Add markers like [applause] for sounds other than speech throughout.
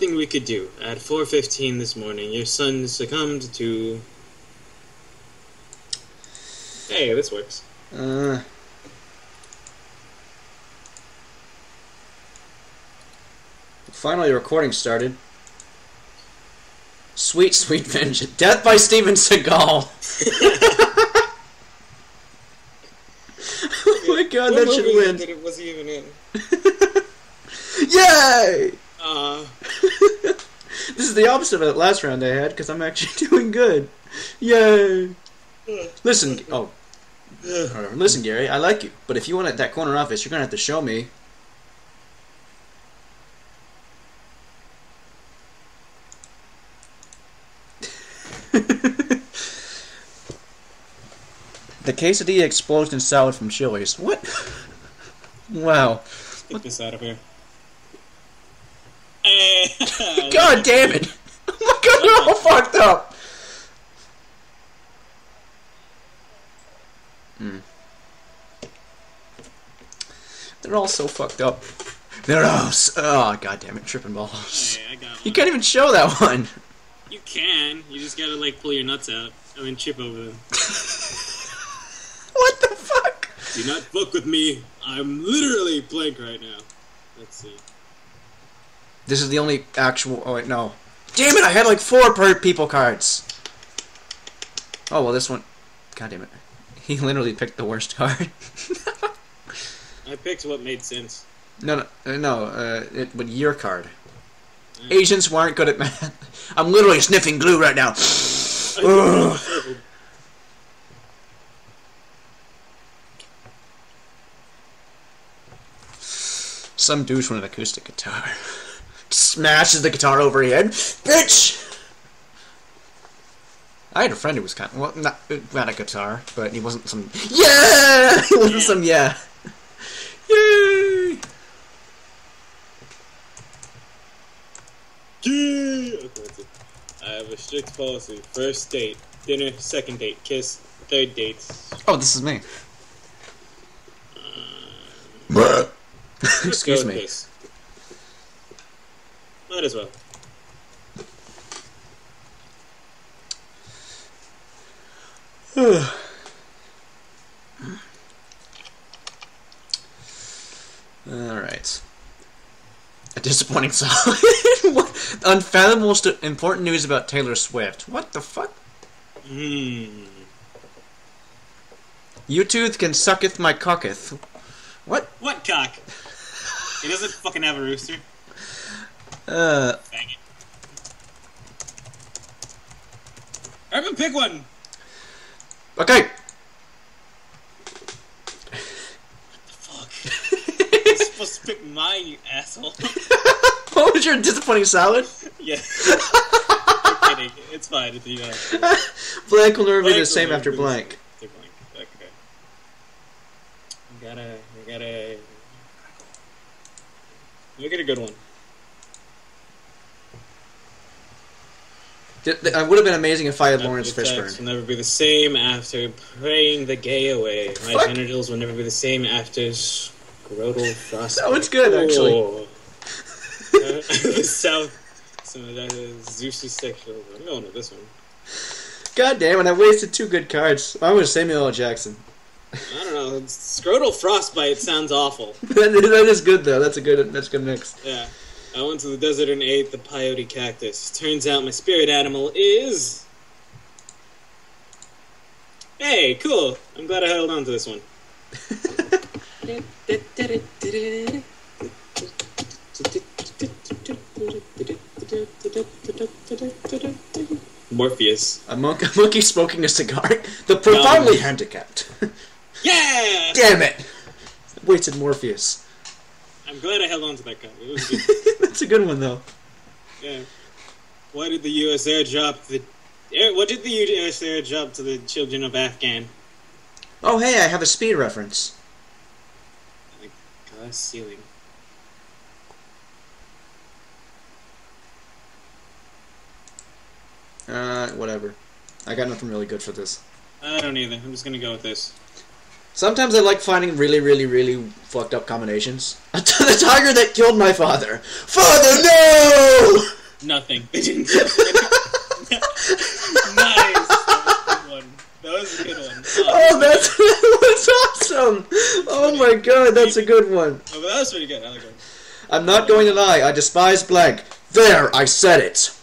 nothing we could do. At 4:15 this morning, your son succumbed to. Hey, this works. Uh, finally, recording started. Sweet, sweet [laughs] vengeance. Death by Steven Seagal. [laughs] oh my god, that should win. That it was even in. [laughs] Yay! Uh, [laughs] This is the opposite of that last round I had because I'm actually [laughs] doing good. Yay! Listen, oh. Listen, Gary, I like you, but if you want that corner office, you're gonna have to show me. [laughs] the quesadilla explosion salad from Chili's. What? wow. get this out of here. [laughs] God damn it! [laughs] Oh my god, they're all fucked up! Hmm. They're all so fucked up. They're all so, oh god damn it, tripping balls. Hey, I got one. You can't even show that one. You can. You just gotta like pull your nuts out. I mean, chip over them. [laughs] What the fuck? Do not fuck with me. I'm literally blank right now. Let's see. This is the only actual. Oh wait, no. Damn it! I had like four per people cards. Oh well, this one. God damn it! [laughs] He literally picked the worst card. I picked what made sense. No, no, uh, no. Uh, it, but your card. Asians who aren't good at [laughs] math. I'm literally sniffing glue right now. [laughs] Some douche with an acoustic guitar smashes the guitar over your head. Bitch. I had a friend who was kind of well, not had a guitar, but he wasn't some yeah. [laughs] He wasn't some yeah. Yay! Yeah! Okay. I have a strict policy. First date, dinner, second date, kiss, third dates. Oh, this is me. Uh, Let's [laughs] Excuse me. Might as well. [sighs] All right. A disappointing song. [laughs] What- Unfathomable important news about Taylor Swift. What the fuck? Hmm. YouTube can sucketh my cocketh. What? What cock? He doesn't fucking have a rooster. Uh, Dang it. Urban, pick one! okay. What the fuck. [laughs] You're supposed to pick mine, you asshole. [laughs] what was your disappointing salad? yeah. [laughs] I'm kidding. It's fine. It's, you know, Blank will never be the same after blank. Blank. Okay. We gotta, we gotta. Make it a good one. Th- th- It would have been amazing if I had After Laurence Fishburne. will never be the same after praying the gay away. My Fuck. genitals will never be the same after scrotal frostbite. [laughs] That it's good, actually. Oh. Uh, the [laughs] South. Some of that is Zeusy sexual. I'm going with this one. God damn it! I wasted two good cards. I was Samuel L. Jackson. I don't know. Scrotal frostbite sounds awful. [laughs] that is- that is good though. That's a good. That's a good mix. Yeah. I went to the desert and ate the peyote cactus. Turns out my spirit animal is. Hey, cool. I'm glad I held on to this one. Morpheus. A, monk, a monkey smoking a cigar. The profoundly handicapped. Yeah! Damn it! Wasted Morpheus. I'm glad I held on to that card. [laughs] It was good. That's a good one though. Yeah. Why did the U.S. air drop the? Air, what did the U.S. air drop to the children of Afghan? Oh hey, I have a speed reference. Like glass ceiling. Uh, whatever. I got nothing really good for this. I don't either. I'm just gonna go with this. Sometimes I like finding really, really, really fucked up combinations. [laughs] the tiger that killed my father. Father, no! nothing. They [laughs] didn't nice. That was a good one. That was a good one. Oh, that's [laughs] that was awesome! Oh my god, that's a good one. Oh, but that was pretty good. I like it. I'm not going to lie, I despise blank. There, I said it.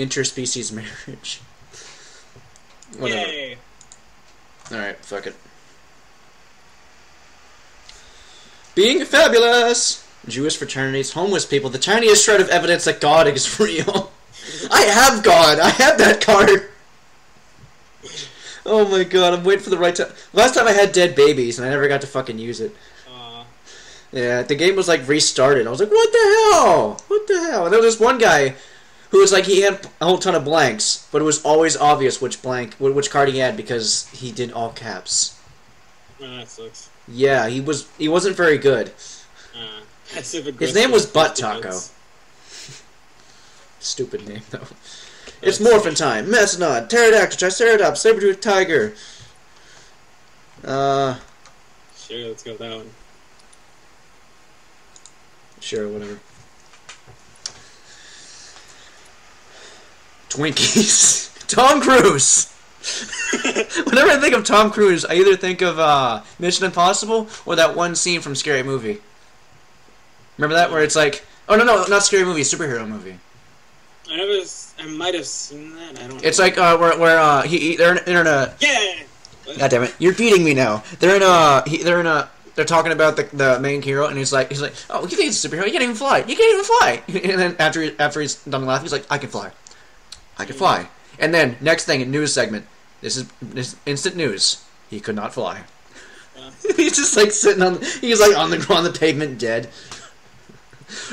Interspecies [laughs] marriage. Whatever. Yay. Alright, fuck it. Being fabulous! Jewish fraternities, homeless people, the tiniest shred of evidence that God is [laughs] real. I have God! I have that card! Oh my god, I'm waiting for the right time. Last time I had dead babies and I never got to fucking use it. Yeah, the game was like restarted. I was like, what the hell? What the hell? And there was this one guy who was like, he had a whole ton of blanks, but it was always obvious which blank, which card he had because he did all caps. Oh, that sucks. Yeah, he was he wasn't very good. Uh, [laughs] His name was Butt Taco. [laughs] Stupid name though. It's morphin time. Mastodon, pterodactyl, triceratops, saber-toothed tiger. Uh, Sure, let's go with that one. sure, whatever. Twinkies. [laughs] Tom Cruise. [laughs] Whenever I think of Tom Cruise, I either think of uh, Mission Impossible or that one scene from Scary Movie. Remember that where it's like, oh no no not Scary Movie, superhero movie. I never. I might have seen that. I don't. Know. It's like uh, where where uh, he, he they're in, they're in a Yeah. God damn it! You're beating me now. They're in a. He, they're in a. They're talking about the, the main hero, and he's like, he's like, oh, you think he's a superhero? You can't even fly. You can't even fly. [laughs] And then after after he's done laughing, he's like, I can fly. I can fly. And then next thing, in news segment, this is this instant news. He could not fly. Yeah. [laughs] he's just like sitting on. He's like on the on the pavement, dead.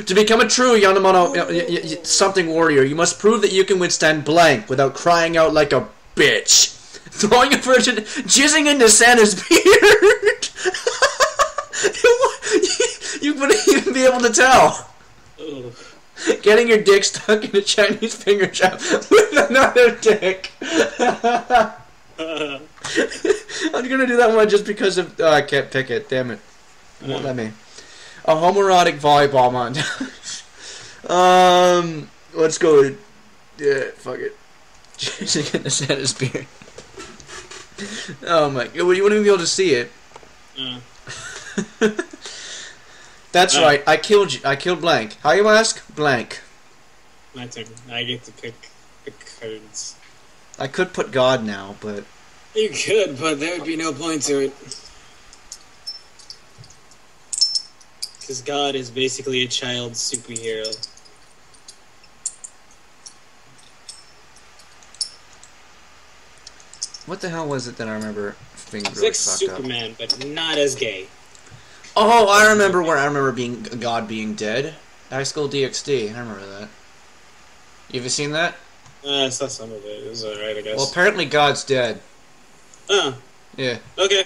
To become a true Yamamoto y- y- y- something warrior, you must prove that you can withstand blank without crying out like a bitch. [laughs] Throwing a virgin, jizzing into Santa's [laughs] beard. you wouldn't even be able to tell. Ugh. [laughs] Getting your dick stuck in a Chinese finger trap [laughs] with another dick. [laughs] I'm gonna do that one just because of. Oh, I can't pick it. Damn it. It won't let me. A homoerotic volleyball montage. um, let's go. Yeah, fuck it. Just gonna set his beard. Oh my! God. You wouldn't even be able to see it. uh, That's Oh. right. I killed you. I killed blank. How you ask? Blank. my turn. I get to pick the cards. I could put God now, but You could, but there would be no point to it. Because God is basically a child superhero. what the hell was it that I remember being He's really like fucked up? Superman, but not as gay. Oh, I remember where I remember being God being dead. High School DxD. I remember that. You ever seen that? Uh, I saw some of it. It was alright, I guess. Well, apparently God's dead. oh, Yeah, okay.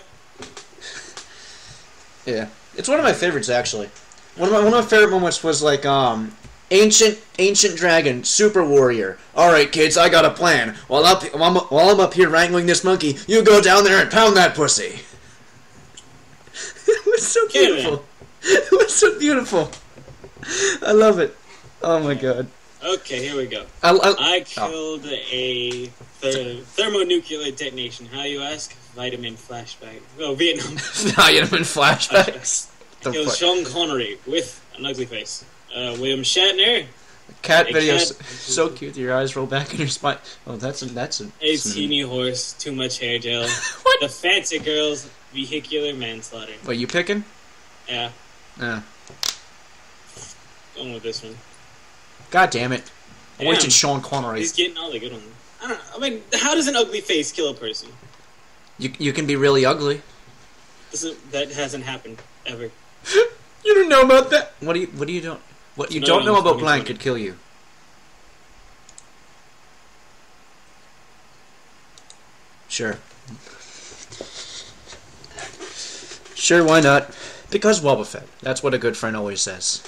[laughs] yeah. It's one of my favorites actually. One of my one of my favorite moments was like um ancient ancient dragon super warrior. All right, kids, I got a plan. While up while I'm, while I'm up here wrangling this monkey, you go down there and pound that pussy. Was so beautiful. [laughs] It was so beautiful. I love it. Oh my god. Okay, here we go. I, I, I killed a th- thermonuclear detonation. How you ask? Vitamin flashback. Oh, Vietnam. [laughs] Vitamin flashbacks. [laughs] The Killed fuck? Sean Connery with an ugly face. Uh, William Shatner, Cat A video, cat- so cute. Your eyes roll back in your spine. Oh, that's a that's a. a teeny horse, too much hair gel. What? The fancy girls, vehicular manslaughter. What you picking? Yeah, uh. Yeah. going with this one. God damn it! I Damn. wasted Sean Connery. He's getting all the good ones. I don't know. I mean, how does an ugly face kill a person? You you can be really ugly. This is, that hasn't happened ever. [laughs] You don't know about that. What do you what do you don't what you No, don't know about blank could kill you. Sure. Sure, why not? Because Wobble Fett. That's what a good friend always says.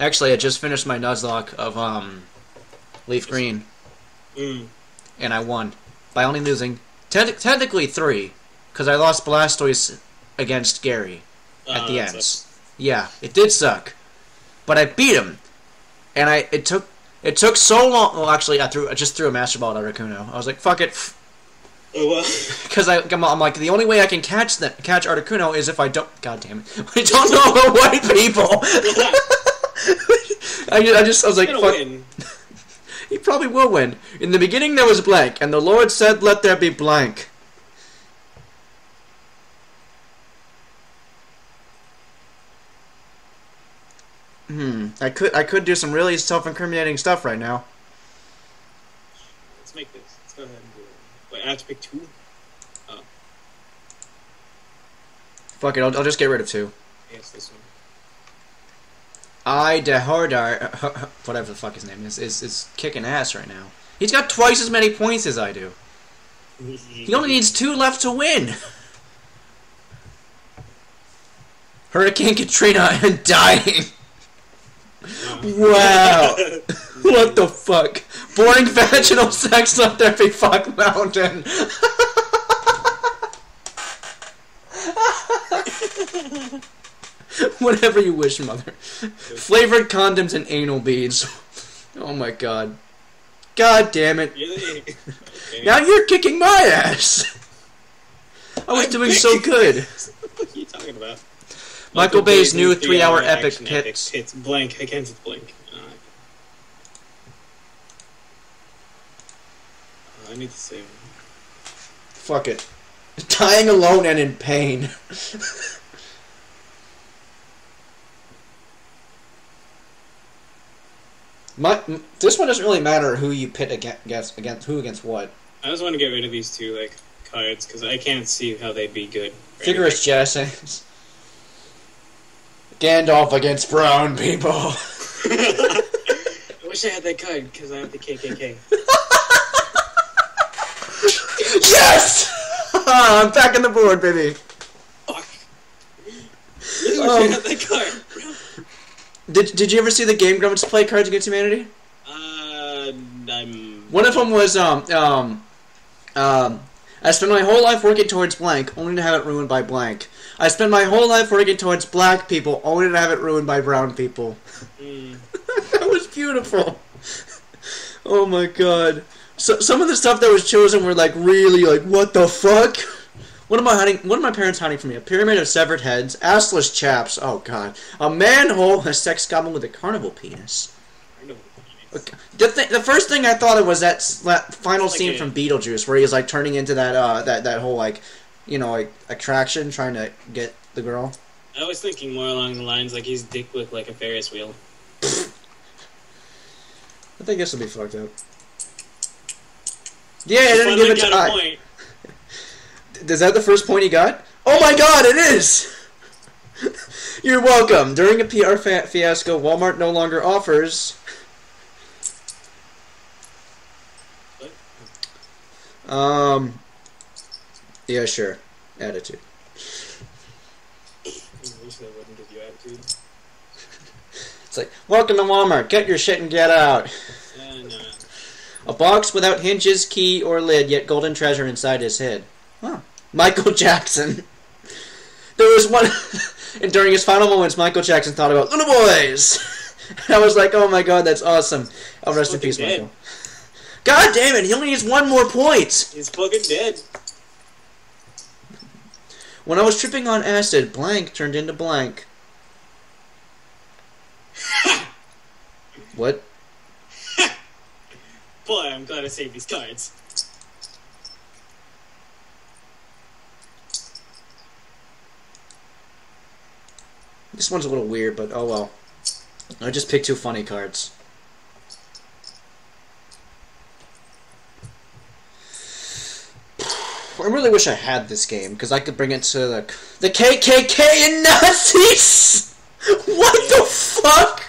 Actually, I just finished my Nuzlocke of um, Leaf Green, Mm. and I won by only losing te- technically three, because I lost Blastoise against Gary. Uh, at Oh, the end. sucks. Yeah, it did suck, but I beat him, and I it took it took so long. Well, actually, I threw I just threw a master ball at Articuno. I was like, fuck it, Oh. Because [laughs] I I'm, I'm like the only way I can catch that catch Articuno is if I don't. God damn it, [laughs] I don't know the white people. [laughs] I just, I just I was like, fuck. He probably will win. In the beginning there was blank, and the Lord said, "Let there be blank." Hmm. I could I could do some really self-incriminating stuff right now. Let's make this. Let's go ahead and do it. Wait, I have to pick two. Uh, fuck it. I'll, I'll just get rid of two. Yes, this one. I Dehordar, uh, [laughs] whatever the fuck his name is, is is kicking ass right now. He's got twice as many points as I do. [laughs] He only needs two left to win. Hurricane Katrina and [laughs] dying. Wow. What the fuck? Boring [laughs] vaginal sex up there, big fuck mountain. [laughs] Whatever you wish, mother. Flavored condoms and anal beads. Oh my god. God damn it. Really? [laughs] Okay. Now you're kicking my ass. I was I'm doing so good. what are you talking about? Michael Bay's new three three-hour epic hits. Hits blank against blank. Uh, I need to save. him. Fuck it. [laughs] Dying alone and in pain. [laughs] My, this one doesn't really matter who you pit against, against, against who against what. I just want to get rid of these two like cards because I can't see how they'd be good. Vigorous Jacksons. Gandalf against brown people. [laughs] I wish I had that card because I have the KKK. Yes! I'm back on the board, baby. Fuck. Really wish Um, [laughs] that card. Did, did you ever see the Game Grumps play Cards Against Humanity? Uh, I'm. One of them was um um um. I spent my whole life working towards blank, only to have it ruined by blank. I spent my whole life working towards black people, only to have it ruined by brown people. Mm, [laughs] that was beautiful. Oh my god. So some of the stuff that was chosen were like really like what the fuck? What am I hiding? What are my parents hiding from me? A pyramid of severed heads, assless chaps. Oh god, a manhole, a sex goblin with a carnival penis. Okay. The, th- the first thing I thought of was that, that final Like scene from Beetlejuice where he's like turning into that uh that that whole like you know like attraction trying to get the girl. I was thinking more along the lines like his dick looked like a Ferris wheel. I think this will be fucked up. Yeah, I didn't give it to I. [laughs] Is that the first point he got? Oh my god, it is! [laughs] You're welcome. During a PR fa- fiasco, Walmart no longer offers. Um. Yeah, sure. Attitude. I wish they wouldn't give you attitude. [laughs] It's like, welcome to Walmart. Get your shit and get out. A box without hinges, key, or lid, yet golden treasure inside his head. Huh. Michael [laughs] Jackson. There was one, [laughs] and during his final moments, Michael Jackson thought about little boys. [laughs] And I was like, oh my god, that's awesome. Oh, rest in peace, dead. Michael. God damn it, he only needs one more point. He's fucking dead. When I was tripping on acid, blank turned into blank. what? Boy, I'm glad I saved these cards. This one's a little weird, but oh well. I just picked two funny cards. I really wish I had this game because I could bring it to the the KKK and Nazis. [laughs] What the fuck?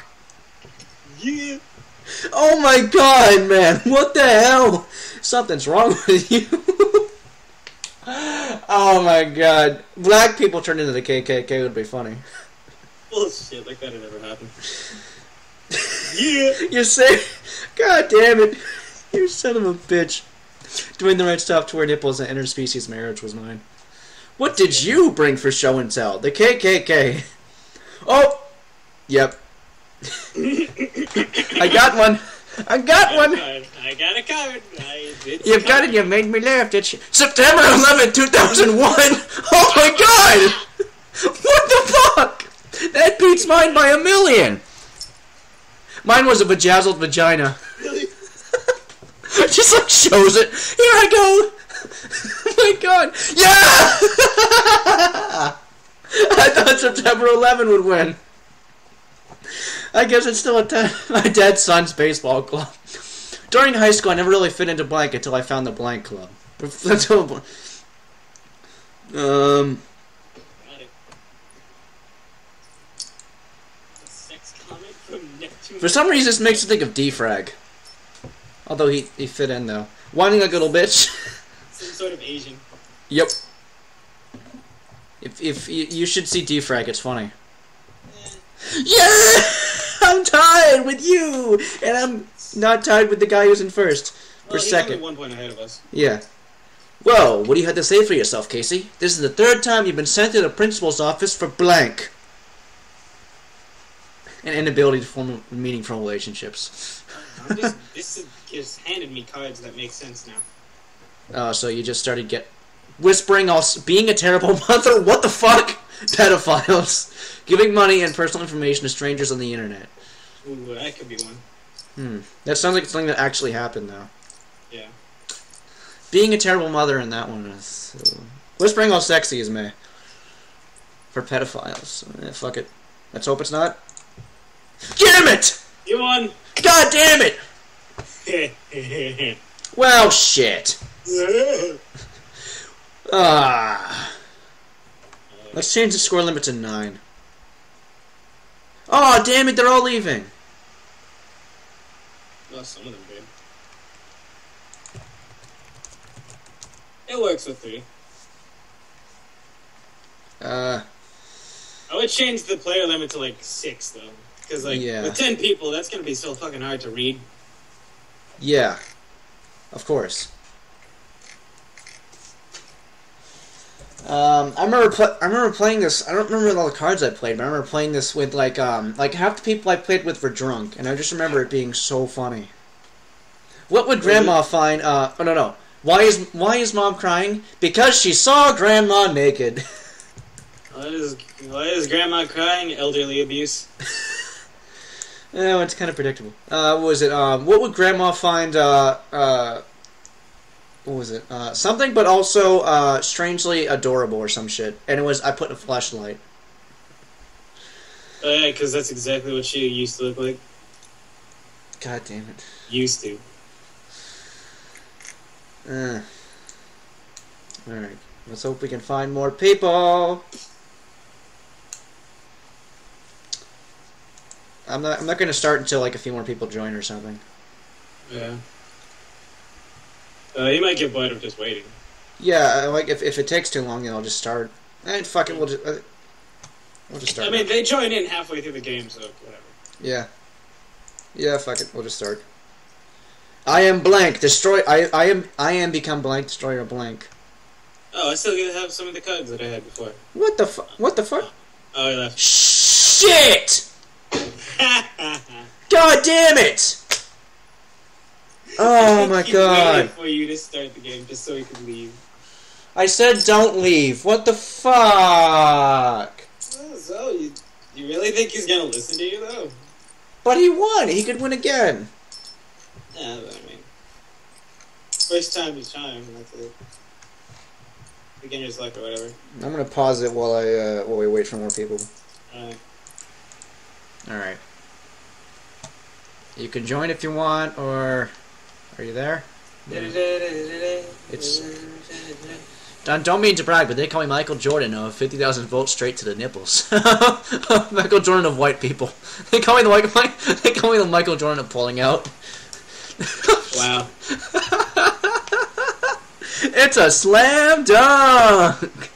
Yeah. Oh my god, man! What the hell? Something's wrong [laughs] with you. oh my god! Black people turned into the KKK would be funny. Bullshit, like that had never happened. yeah. [laughs] You say, God damn it, you son of a bitch. Doing the right stuff toward nipples and interspecies marriage was mine. What did you bring for show and tell? The KKK. Oh, yep. I got one. I got one. I got a card. I, You've got it. You made me laugh. Did you? September 11, 2001. Oh my god! What the fuck? That beats mine by a million. Mine was a bejazzled vagina. Really? [laughs] Just like shows it. Here I go. [laughs] oh my god. Yeah! [laughs] I thought September 11 would win. I guess it's still [laughs] my dad's son's baseball club. During high school, I never really fit into blank until I found the blank club. [laughs] Um, Got it. A sex comic from Neptune. for some reason, this makes me think of Defrag. Although he, he fit in though. Whining like a little bitch. [laughs] Some sort of Asian. yep. If if you, you should see Defrag, it's funny. Yeah, [laughs] I'm tied with you, and I'm not tied with the guy who's in first Well, or second. one point ahead of us. Yeah. Well, what do you have to say for yourself, Casey? This is the third time you've been sent to the principal's office for blank. An inability to form meaningful relationships. I'm just, this is, just handed me cards that make sense now. Oh, so you just started get whispering, all being a terrible [laughs] mother. What the fuck? [laughs] Pedophiles, giving money and personal information to strangers on the internet. Ooh, that could be one. Hmm. That sounds like something that actually happened, though. Yeah. Being a terrible mother in that one is uh, whispering all sexy is me. For pedophiles, Eh, fuck it. Let's hope it's not. Damn it! You won! God damn it! [laughs] Well, shit. [laughs] Ah. Let's change the score limit to nine. Oh, damn it! They're all leaving. well, some of them did. It works with three. Uh, I would change the player limit to like six though, because like Yeah. with ten people, that's gonna be so fucking hard to read. yeah. Of course. Um, I remember pl- I remember playing this. I don't remember all the cards I played, but I remember playing this with like um like half the people I played with were drunk, and I just remember it being so funny. What would Grandma find? Uh, oh no no. Why is why is Mom crying? Because she saw Grandma naked. [laughs] Why is why is Grandma crying? Elderly abuse. [laughs] Oh, it's kind of predictable. Uh, what was it? Um, what would Grandma find? Uh, uh, what was it? Uh, something, but also uh, strangely adorable or some shit. And it was I put a flashlight. Oh yeah, because that's exactly what she used to look like. God damn it. Used to. Uh. All right. Let's hope we can find more people. I'm not. I'm not going to start until like a few more people join or something. Yeah. Uh, you might get bored of just waiting. Yeah, uh, like if, if it takes too long, then I'll just start. And fuck it, we'll just uh, we'll just start. I mean, they join in halfway through the game, so whatever. Yeah. Yeah, fuck it. We'll just start. I am blank. Destroy. I. I am. I am become blank. Destroyer blank. Oh, I still have some of the cards that I had before. What the fuck? What the fuck? Oh, I left. Shit! [laughs] God damn it! Oh my god! for you to start the game just so we can leave. I said don't leave. What the fuck? Oh, so you you really think he's gonna listen to you though? But he won. He could win again. Yeah, but I mean, first time is charm. That's it. Beginner's luck or whatever. I'm gonna pause it while I uh, while we wait for more people. Uh, All right. You can join if you want, or are you there? It's- Don't, don't mean to brag, but they call me Michael Jordan of 50,000 volts straight to the nipples. [laughs] Michael Jordan of white people. [laughs] They call me the white. [laughs] They call me the Michael Jordan of pulling out. wow. It's a slam dunk.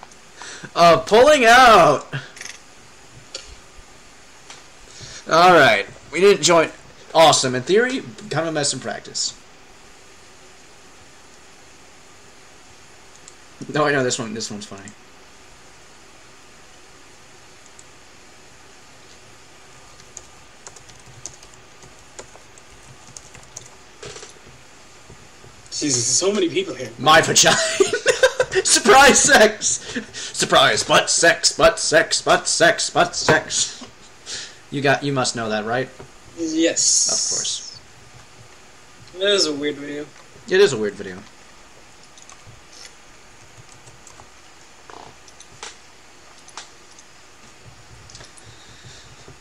Of pulling out. All right, we didn't join. Awesome in theory, kind of a mess in practice. No, I know this one. This one's funny. Jesus, so many people here. My vagina. [laughs] Surprise sex. Surprise, butt sex, butt sex, butt sex, butt sex. You got. You must know that, right? Yes. Of course. That is a weird video. It is a weird video.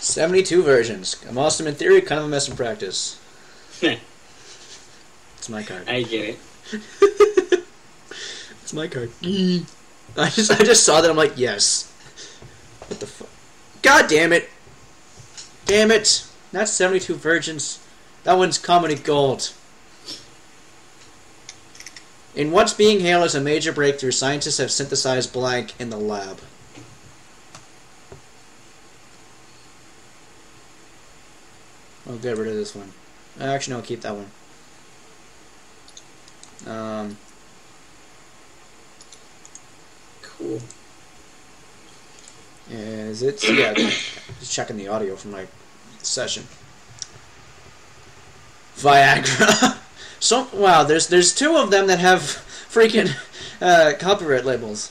Seventy-two versions. I'm awesome in theory, kind of a mess in practice. [laughs] It's my card. I get it. [laughs] It's my card. [laughs] I just I just saw that. I'm like, yes. What the fuck? God damn it! Damn it! Not 72 virgins. That one's comedy gold. In what's being hailed as a major breakthrough, scientists have synthesized blank in the lab. I'll get rid of this one. Actually, no, I'll keep that one. Um, Cool. Is it? Yeah, [coughs] just checking the audio from my session. Viagra. [laughs] so wow, there's there's two of them that have freaking uh, copyright labels.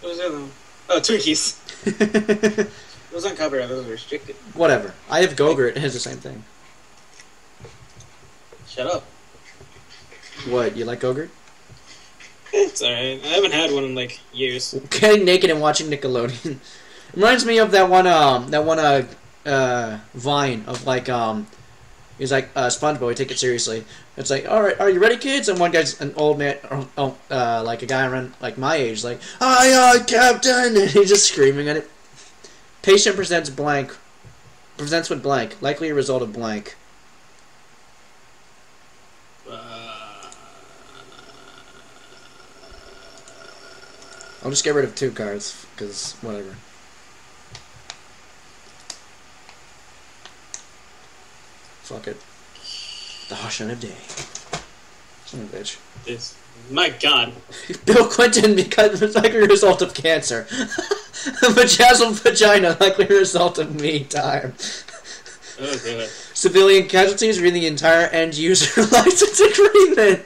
What was the other one? Oh, Twinkies. [laughs] Those aren't copyright. Those are restricted. Whatever. I have Gogurt. It has the same thing. Shut up. What? You like Gogurt? [laughs] It's alright. I haven't had one in like years. [laughs] Getting naked and watching Nickelodeon [laughs] reminds me of that one um that one uh uh Vine of like um he's like uh SpongeBob. We take it seriously. It's like, all right, are you ready, kids? And one guy's an old man, or, oh, uh, like a guy around like my age, like, aye, aye, Captain, and he's just screaming at it. Patient presents blank, presents with blank, likely a result of blank. I'll just get rid of two cards because whatever. Fuck it. The Hushan of Day. Son of a bitch. this. My God. [laughs] Bill Clinton because likely a result of cancer. [laughs] [laughs] Vajazzled vagina [laughs] likely result of me time. Oh God. Civilian casualties read the entire end user [laughs] license agreement.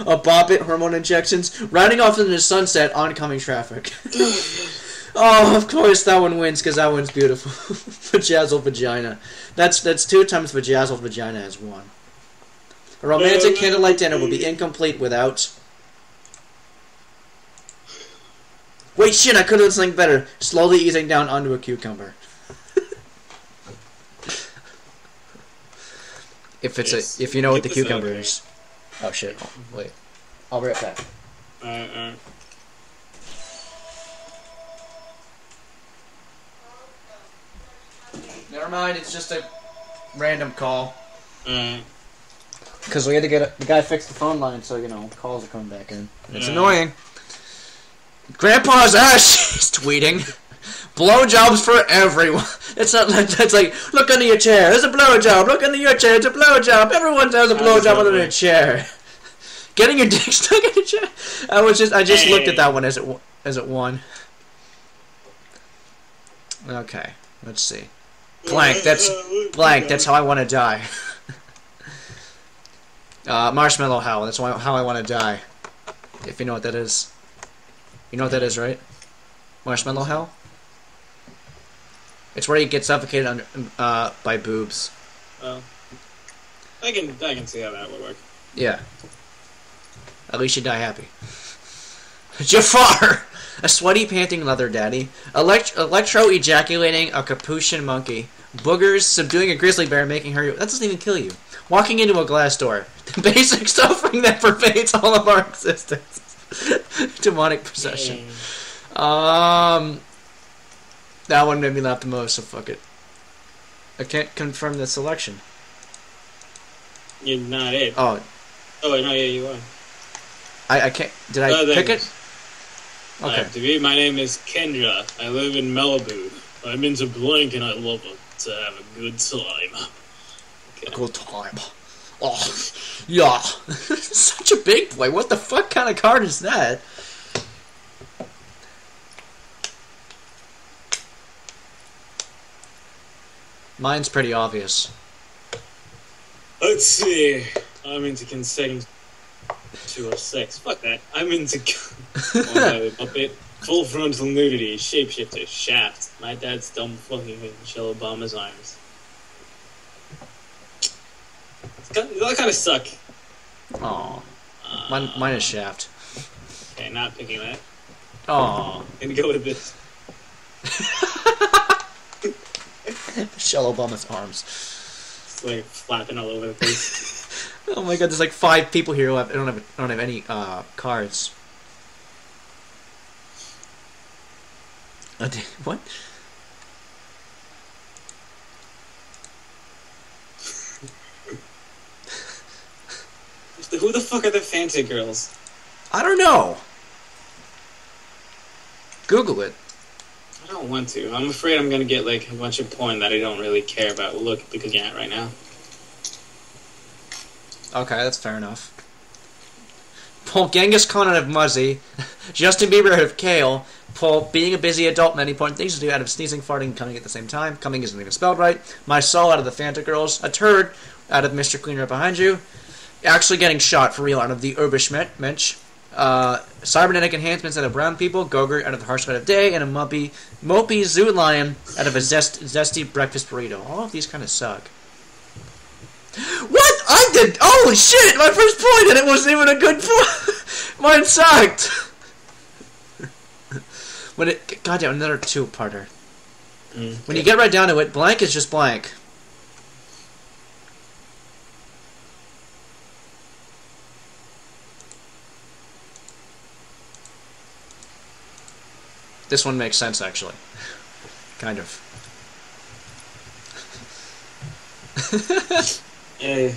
A bobbit hormone injections, riding off into the sunset, oncoming traffic. oh, of course that one wins because that one's beautiful. Vajazzled vagina. That's that's two times vajazzled vagina as one. A romantic uh, candlelight dinner would be incomplete without. Wait, shit! I could have done something better. Slowly easing down onto a cucumber. if it's Yes. a, if you know what the Get this out cucumber of here. is. Oh shit! Oh, wait, I'll be right back. Uh, uh. Never mind. It's just a random call. Uh, Because we had to get a, the guy fixed the phone line, so you know calls are coming back in. It's Yeah. annoying. Grandpa's ass [laughs] is tweeting. Blowjobs for everyone. It's not like that's like look under your chair. There's a blowjob. Look under your chair. It's a blowjob. Everyone has a blowjob under their chair. [laughs] Getting your dick stuck in a chair. I was just I just looked at that one as it as it won. Okay, let's see. Blank. That's blank. That's how I want to die. [laughs] Uh, Marshmallow How. That's why, how I want to die. If you know what that is. You know what that is, right? Marshmallow Hell? It's where you get suffocated under, uh, by boobs. Oh. I can I can see how that would work. Yeah. At least you die happy. [laughs] Jafar! A sweaty, panting leather daddy. Elect- electro ejaculating a capuchin monkey. Boogers subduing a grizzly bear, making her. That doesn't even kill you. Walking into a glass door. [laughs] The basic [laughs] suffering that pervades all of our existence. [laughs] Demonic possession. Um. That one made me laugh the most, so fuck it. I can't confirm the selection. You're not it. Oh, Oh wait, no, yeah, you are. I, I can't. Did I pick it? Okay. Uh, to be, my name is Kendra. I live in Malibu. I'm into blank and I love it to have a good time. Good time. Oh, yeah. [laughs] Such a big boy. What the fuck kind of card is that? Mine's pretty obvious. Let's see. I'm into consent two or six. Fuck that. I'm into [laughs] oh, puppet. Full frontal nudity, shapeshifter, shaft. My dad's dumb fucking in Michelle Obama's arms. That kind of suck. Aw. Mine, mine is Shaft. Okay, not picking that. Aw. Gonna go with this. [laughs] Michelle Obama's arms. It's like flapping all over the place. [laughs] oh my god, there's like five people here who have, don't have I don't have any uh, cards. Uh, [laughs] what? Who the fuck are the Fanta girls? I don't know. Google it. I don't want to. I'm afraid I'm gonna get like a bunch of porn that I don't really care about look looking at right now. Okay, that's fair enough. Paul Genghis Khan out of Muzzy, [laughs] Justin Bieber out of Kale, Paul being a busy adult, many important things to do out of sneezing, farting, coming at the same time. Coming isn't even spelled right. My soul out of the Fanta Girls, a turd out of Mr. Clean right behind you, actually getting shot for real out of the Urbish Mensch. Uh, cybernetic enhancements out of brown people, Gogurt out of the harsh light of day, and a mopey, mopey zoo lion out of a zest, zesty breakfast burrito. All of these kind of suck. What? I did. Holy shit! My first point, and it wasn't even a good point. [laughs] Mine sucked. [laughs] when it, goddamn, another two-parter. Mm, when you get right down to it, blank is just blank. This one makes sense, actually. kind of. [laughs] Yay.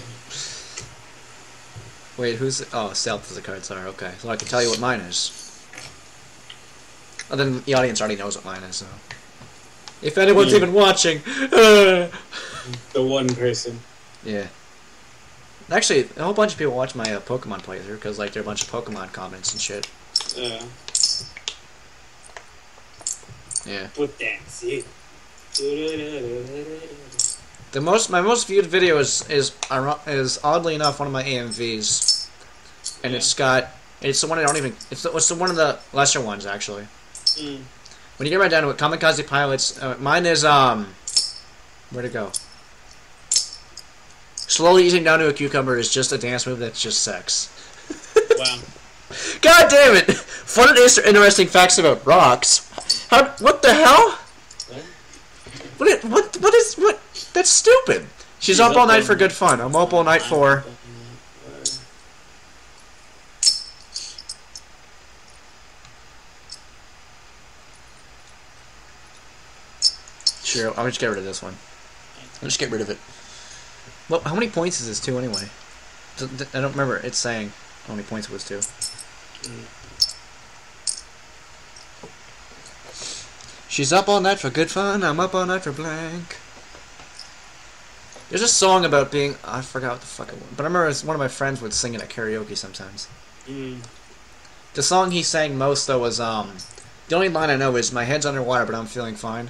Wait, who's... Oh, stealth is the card, sorry, okay. So I can tell you what mine is. And then the audience already knows what mine is, so... If anyone's yeah. even watching! [laughs] the one person. Yeah. Actually, a whole bunch of people watch my uh, Pokemon playthrough, because, like, there are a bunch of Pokemon comments and shit. Yeah. Yeah. Put that it. The most my most viewed video is is is oddly enough one of my AMVs, and yeah. it's got it's the one I don't even it's the, it's the one of the lesser ones actually. Mm. When you get right down to it, Kamikaze Pilots, uh, mine is um, where to go? Slowly eating down to a cucumber is just a dance move that's just sex. [laughs] wow. God damn it! Fun and interesting facts about rocks. How? What the hell? What? What? What is? What? That's stupid. She's, up, up all night for good fun. I'm up all night for. Sure, I'll just get rid of this one. I'll just get rid of it. Well, how many points is this two anyway? I don't remember. It's saying how many points it was two. Mm. She's up all night for good fun, I'm up all night for blank. There's a song about being... I forgot what the fuck it was. But I remember one of my friends would sing it at karaoke sometimes. Mm. The song he sang most, though, was... um. The only line I know is, My head's underwater, but I'm feeling fine.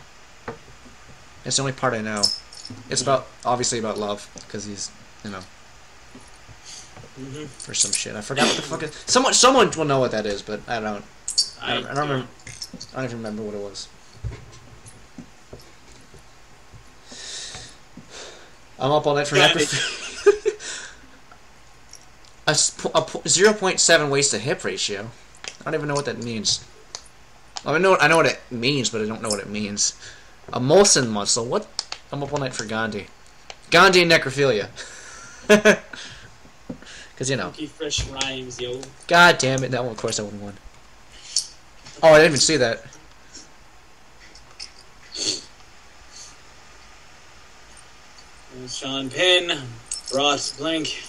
It's the only part I know. It's about... Obviously about love. Because he's, you know... Mm -hmm. For some shit. I forgot what the fuck it... Someone, someone will know what that is, but I don't... I don't, I don't remember... I don't even remember what it was. I'm up all night for an necrophilia. a, [laughs] a 0.7 waist to hip ratio. I don't even know what that means. I know I know what it means, but I don't know what it means. A Molson muscle. What? I'm up all night for Gandhi. Gandhi and necrophilia. [laughs] Because you know. fresh rhymes, yo. God damn it! That one, of course, I would have won. Oh, I didn't even see that. Sean Penn brought blank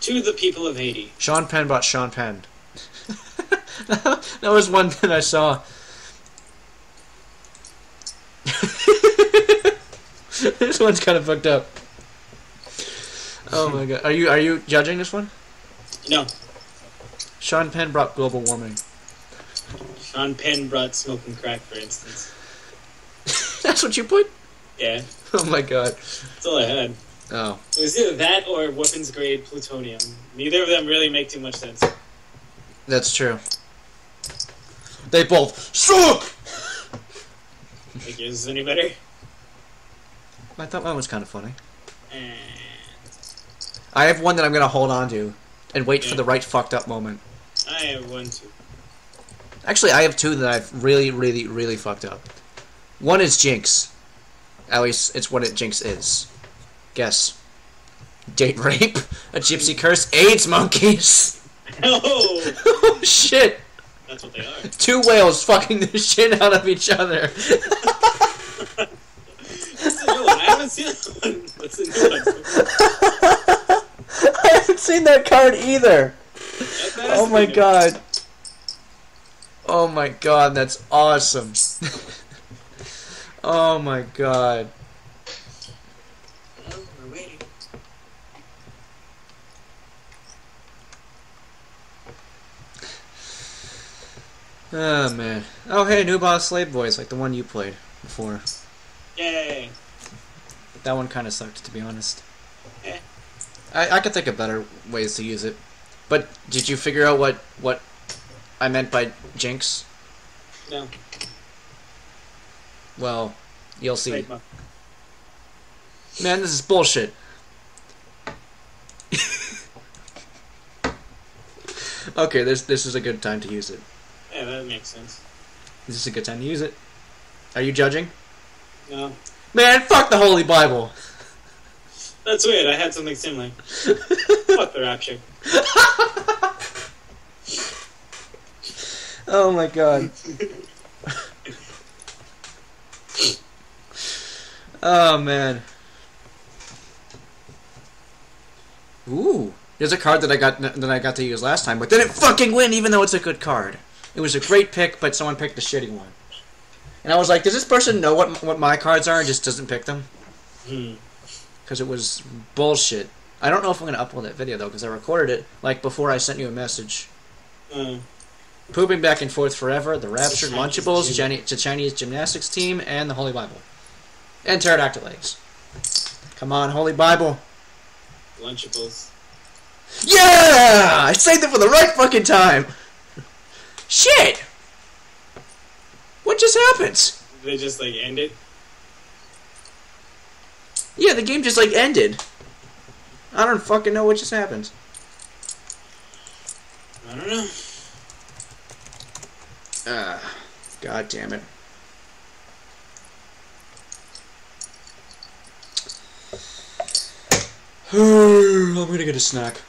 to the people of Haiti. Sean Penn brought Sean Penn. [laughs] that was one that I saw. [laughs] this one's kind of fucked up. Oh my god. Are you are you judging this one? No. Sean Penn brought global warming. Sean Penn brought smoking crack, for instance. [laughs] That's what you put? Yeah. [laughs] Oh my god. That's all I had. Oh. It was either that or weapons grade plutonium. Neither of them really make too much sense. That's true. They both suck! Like yours is any better? I thought mine was kind of funny. And I have one that I'm gonna hold on to and wait for the right fucked up moment. I have one too. Actually, I have two that I've really, really, really fucked up. One is Jinx. At least it's what it Jinx is. Guess. Date rape, a gypsy curse, AIDS monkeys. Oh, [laughs] oh shit! that's what they are. Two whales fucking the shit out of each other. That's the new one. I haven't seen that one. That's the new one. I haven't seen that card either. That- Oh my god. Oh my god, that's awesome. [laughs] oh my god. Oh, we're waiting. Oh man. Oh hey, new boss slave boys, like the one you played before. Yay! That one kind of sucked, to be honest. Eh. I, I could think of better ways to use it. But did you figure out what, what I meant by Jinx? No. Well, you'll see. Man, this is bullshit. [laughs] okay, this this is a good time to use it. Yeah, that makes sense. This is a good time to use it. Are you judging? No. Man, fuck the Holy Bible. That's weird. I had something similar. [laughs] Fuck the rapture. [laughs] oh my god. Oh man. Ooh, there's a card that I got that I got to use last time, but didn't fucking win, even though it's a good card. It was a great pick, but someone picked the shitty one. And I was like, does this person know what what my cards are and just doesn't pick them? Hmm. Because it was bullshit. I don't know if I'm gonna upload that video though, because I recorded it like before I sent you a message. Uh, Pooping back and forth forever, the Raptured, Lunchables. The Chinese gymnastics team, and the Holy Bible. And pterodactyl eggs. Come on, Holy Bible. Lunchables. Yeah! I saved it for the right fucking time! Shit! What just happened? They just like ended? Yeah, the game just like ended. I don't fucking know what just happened. I don't know. Ah, god damn it. [sighs] I'm gonna get a snack.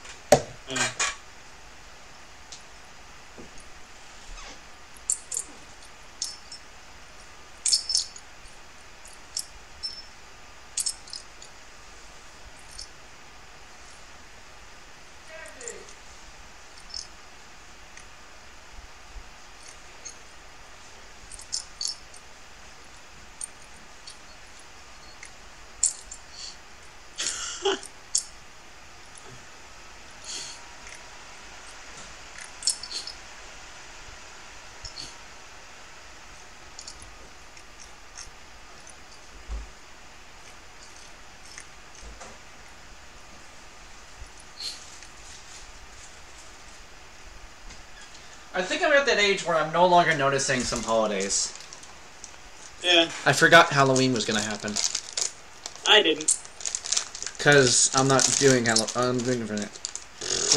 I think I'm at that age where I'm no longer noticing some holidays. yeah, I forgot Halloween was gonna happen. I didn't. Cause I'm not doing Hall- I'm doing it.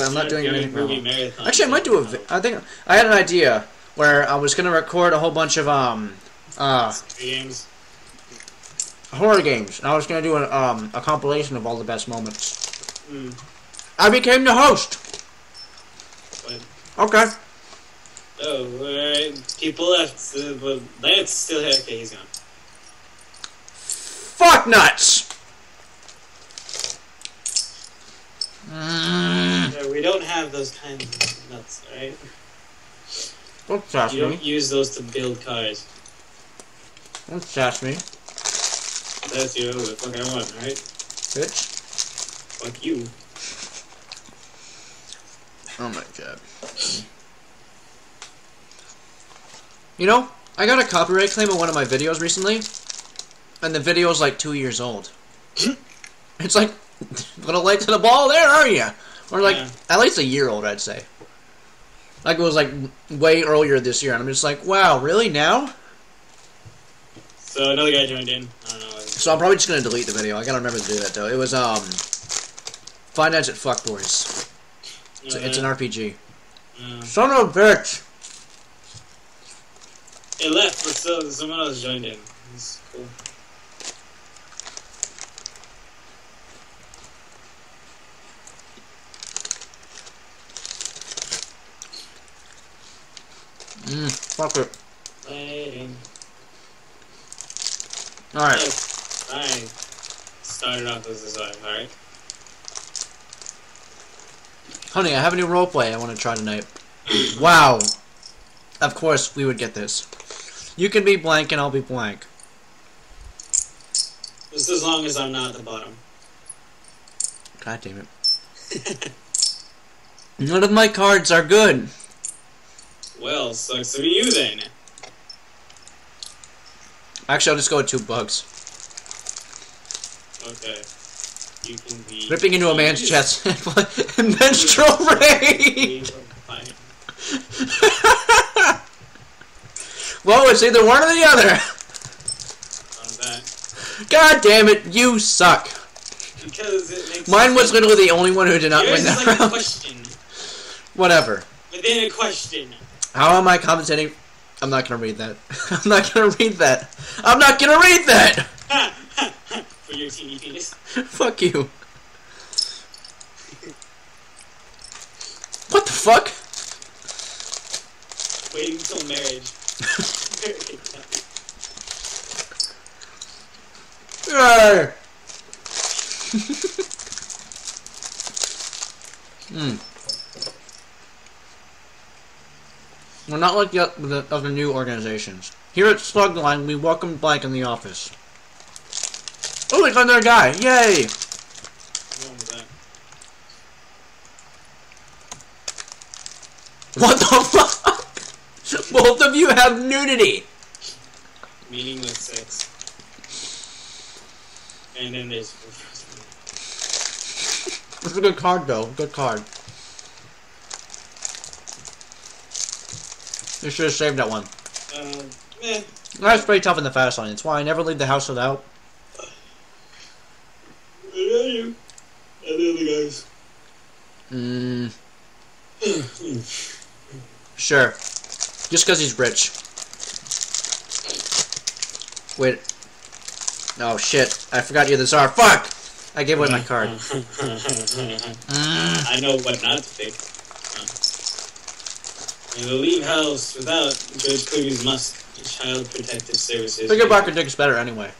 I'm not doing anything. movie Halloween. marathon. Actually, I might do a. I think I had an idea where I was gonna record a whole bunch of um uh games. horror games, and I was gonna do a um a compilation of all the best moments. Mm. I became the host. Okay. Alright. People left, uh, but Lance still here. Okay, he's gone. Fuck nuts. Mm, we don't have those kinds of nuts, right? don't sass You me. don't use those to build cars. Don't sass me, That's you, the fuck I want, right? bitch. Fuck you. Oh my god. You know, I got a copyright claim on one of my videos recently, and the video's like two years old. [clears throat] it's like [laughs] little late to the ball there, are you? Or like Yeah. at least a year old, I'd say. Like it was like way earlier this year, and I'm just like, wow, really now? So another guy joined in. I don't know. So I'm probably just gonna delete the video. I gotta remember to do that though. It was um, Five Nights at Fuck Boys. It's, it's an RPG. Uh, Son of a bitch. It left, but still someone else joined in. It's cool. Mm, fuck it. Waiting. All right. Yes, I started off as this way. All right. Honey, I have a new roleplay I want to try tonight. wow. Of course, we would get this. You can be blank and I'll be blank. Just as long as I'm not at the bottom. God damn it. [laughs] None of my cards are good. Well, sucks to be you then. Actually, I'll just go with two bugs. Okay. You can be Ripping into a man's chest and [laughs] menstrual [laughs] rape. Well, it's either one or the other. [laughs] God damn it, you suck. Because it makes Mine was literally the only one who did not Yours win that like a round. question Whatever. within a question. How am I commentating? I'm not gonna read that. [laughs] I'm not gonna read that. I'm not gonna read that! [laughs] For your teeny penis. Fuck you. What the fuck? Waiting until marriage. Arr. Hmm. We're not like the, the other new organizations. Here at Slugline, we welcome Blank in the office. Oh, we got another guy! Yay! What the [laughs] fuck? [laughs] Both of you have nudity! Meaningless sex. And then there's. [laughs] It's a good card, though. Good card. You should have saved that one. Uh, eh. That's pretty tough in the fast lane. It's why I never leave the house without. Where are you? And the other guys. Mmm. [clears throat] Sure. Just because he's rich. Wait. Oh shit. I forgot you're the czar. Fuck! I gave away my card. Mm. [laughs] I know what not to pick. And to leave house without Judge Coogan's must Child Protective Services. Figure Barker Dick is better anyway.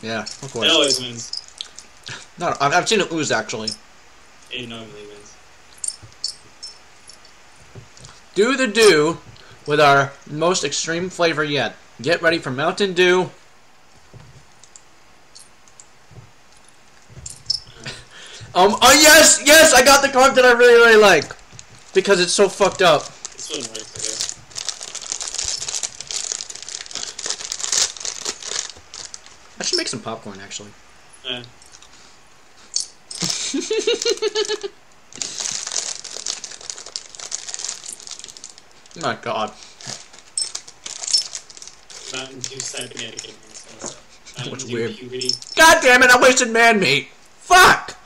Yeah, of course. It always wins. No, I've, I've seen it lose actually. It normally wins. Do the do with our most extreme flavor yet. Get ready for Mountain Dew. [laughs] Um, oh yes, yes, I got the card that I really, really like. Because it's so fucked up. This one works, I should make some popcorn, actually. Uh, [laughs] My god. Mountain Dew cybernetic. What's weird? puberty. God damn it, I wasted man meat. Fuck!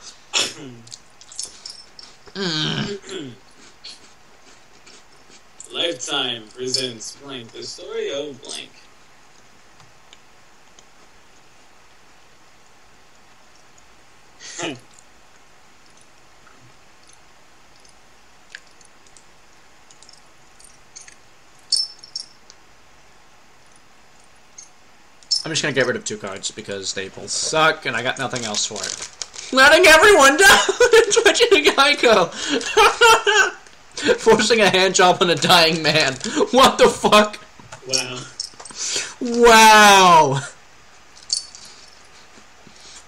Mm. [clears throat] Lifetime presents blank. The story of blank. [laughs] I'm just gonna get rid of two cards because they both suck and I got nothing else for it. Letting everyone [laughs] down and switching to Geico! Forcing a hand job on a dying man. What the fuck? Wow. Wow!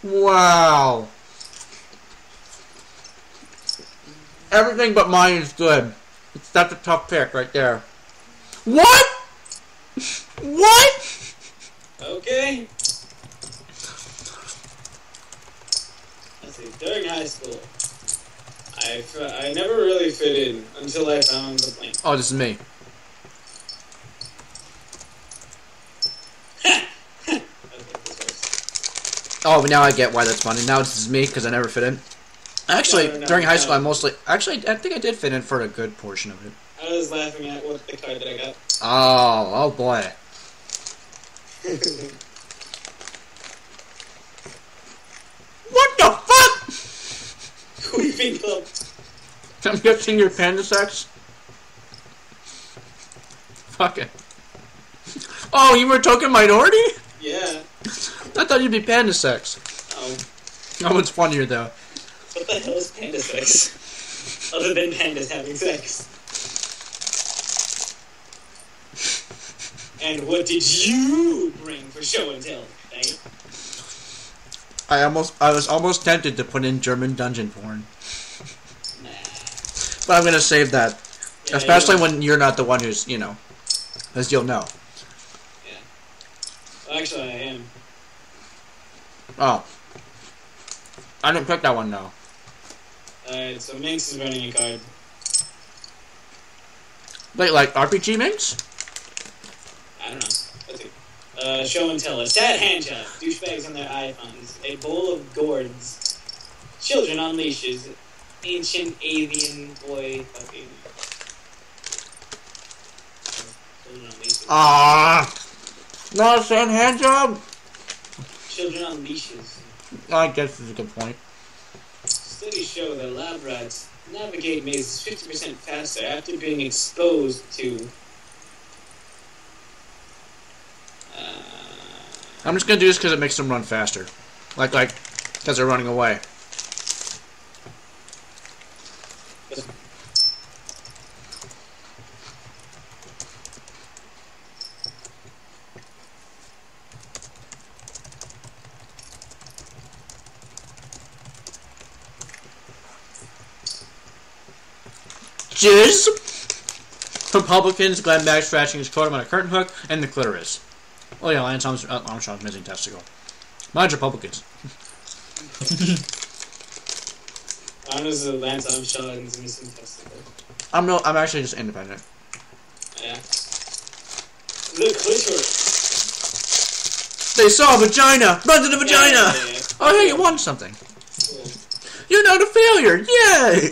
Wow. Everything but mine is good. It's that's a tough pick right there. What? [laughs] What? Okay. That's I never really fit in until I found the plane. Oh, this is me. Okay, this [laughs] works. Oh, now I get why that's funny. Now this is me because I never fit in. Actually, No, no, no, during high school, I mostly actually I think I did fit in for a good portion of it. I was laughing at what the card that I got. Oh, oh boy. What the fuck? Weeping Club. I'm guessing you're panda sex. Fuck it. Oh, you were token minority? Yeah. I thought you'd be panda sex. Oh, That one's funnier though. what the hell is panda sex? Other than pandas having sex. And what did you bring for show and tell? Dang I almost, I was almost tempted to put in German dungeon porn, Nah. but I'm gonna save that, Yeah, especially you know- when you're not the one who's, you know, as you'll know. Well, actually, I am. Oh, I didn't pick that one though. Uh, Alright, so Minx is running a card. Wait, like RPG Minx? I don't know. Let's. Uh, show and tell. A sad hand job. Douchebags on their iPhones. A bowl of gourds. Children on leashes. Ancient avian boy fucking. Ah, not a sad hand job. Children on leashes. I guess is a good point. Studies show that lab rats navigate mazes 50% faster after being exposed to. Uh, I'm just gonna do this because it makes them run faster, like like because they're running away. Jizz. Republicans, Glenn Beck scratching his coat on a curtain hook, and the clitoris. Oh yeah, Lance Arms- uh, Armstrong's missing testicle. Mine's Republicans. [laughs] Honors of Lance Armstrong's missing testicle. I'm no, I'm actually just independent. Yeah. The clitoris. They saw a vagina. Run to the vagina. Yeah, yeah, yeah. Oh hey, you won something. You're not a failure. Yay!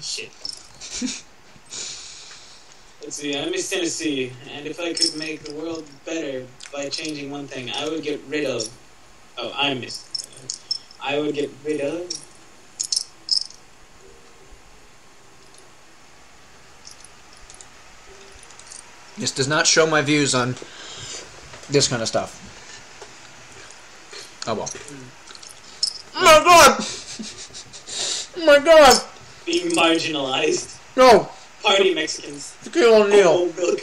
Shit. Let's see, I'm Miss Tennessee, and if I could make the world better by changing one thing, I would get rid of. Oh, I'm Miss. I would get rid of. This does not show my views on this kind of stuff. Oh well. Oh my god! [laughs] Oh my god! Being marginalized. No! Party Mexicans. Oh, milk.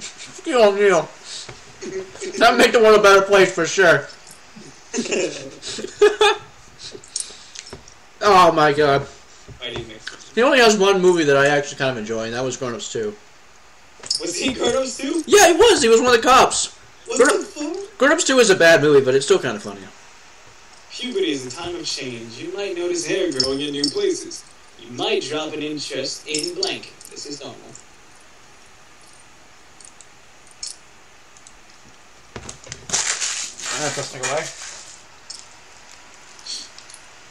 Shaquille O'Neal. That make the world a better place for sure. [laughs] Oh my god. Party Mexicans. He only has one movie that I actually kind of enjoy, and that was Grown Ups 2. Was he Gordos too? Yeah, he was! He was one of the cops! What Grown- the fuck? Grown Ups 2 is a bad movie, but it's still kind of funny. Puberty is a time of change. You might notice hair growing in new places. You might drop an interest in blank. This is normal. Press thing away.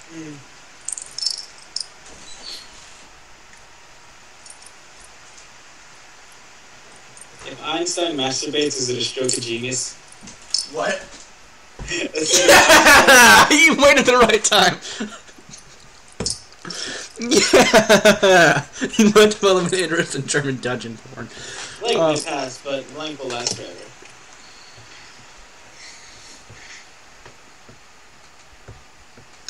Hmm. If Einstein masturbates, is it a stroke of genius? What? [laughs] [laughs] you waited the right time. [laughs] yeah, he might develop an interest in German dungeon porn. Blank Uh, may pass, but blank will last forever.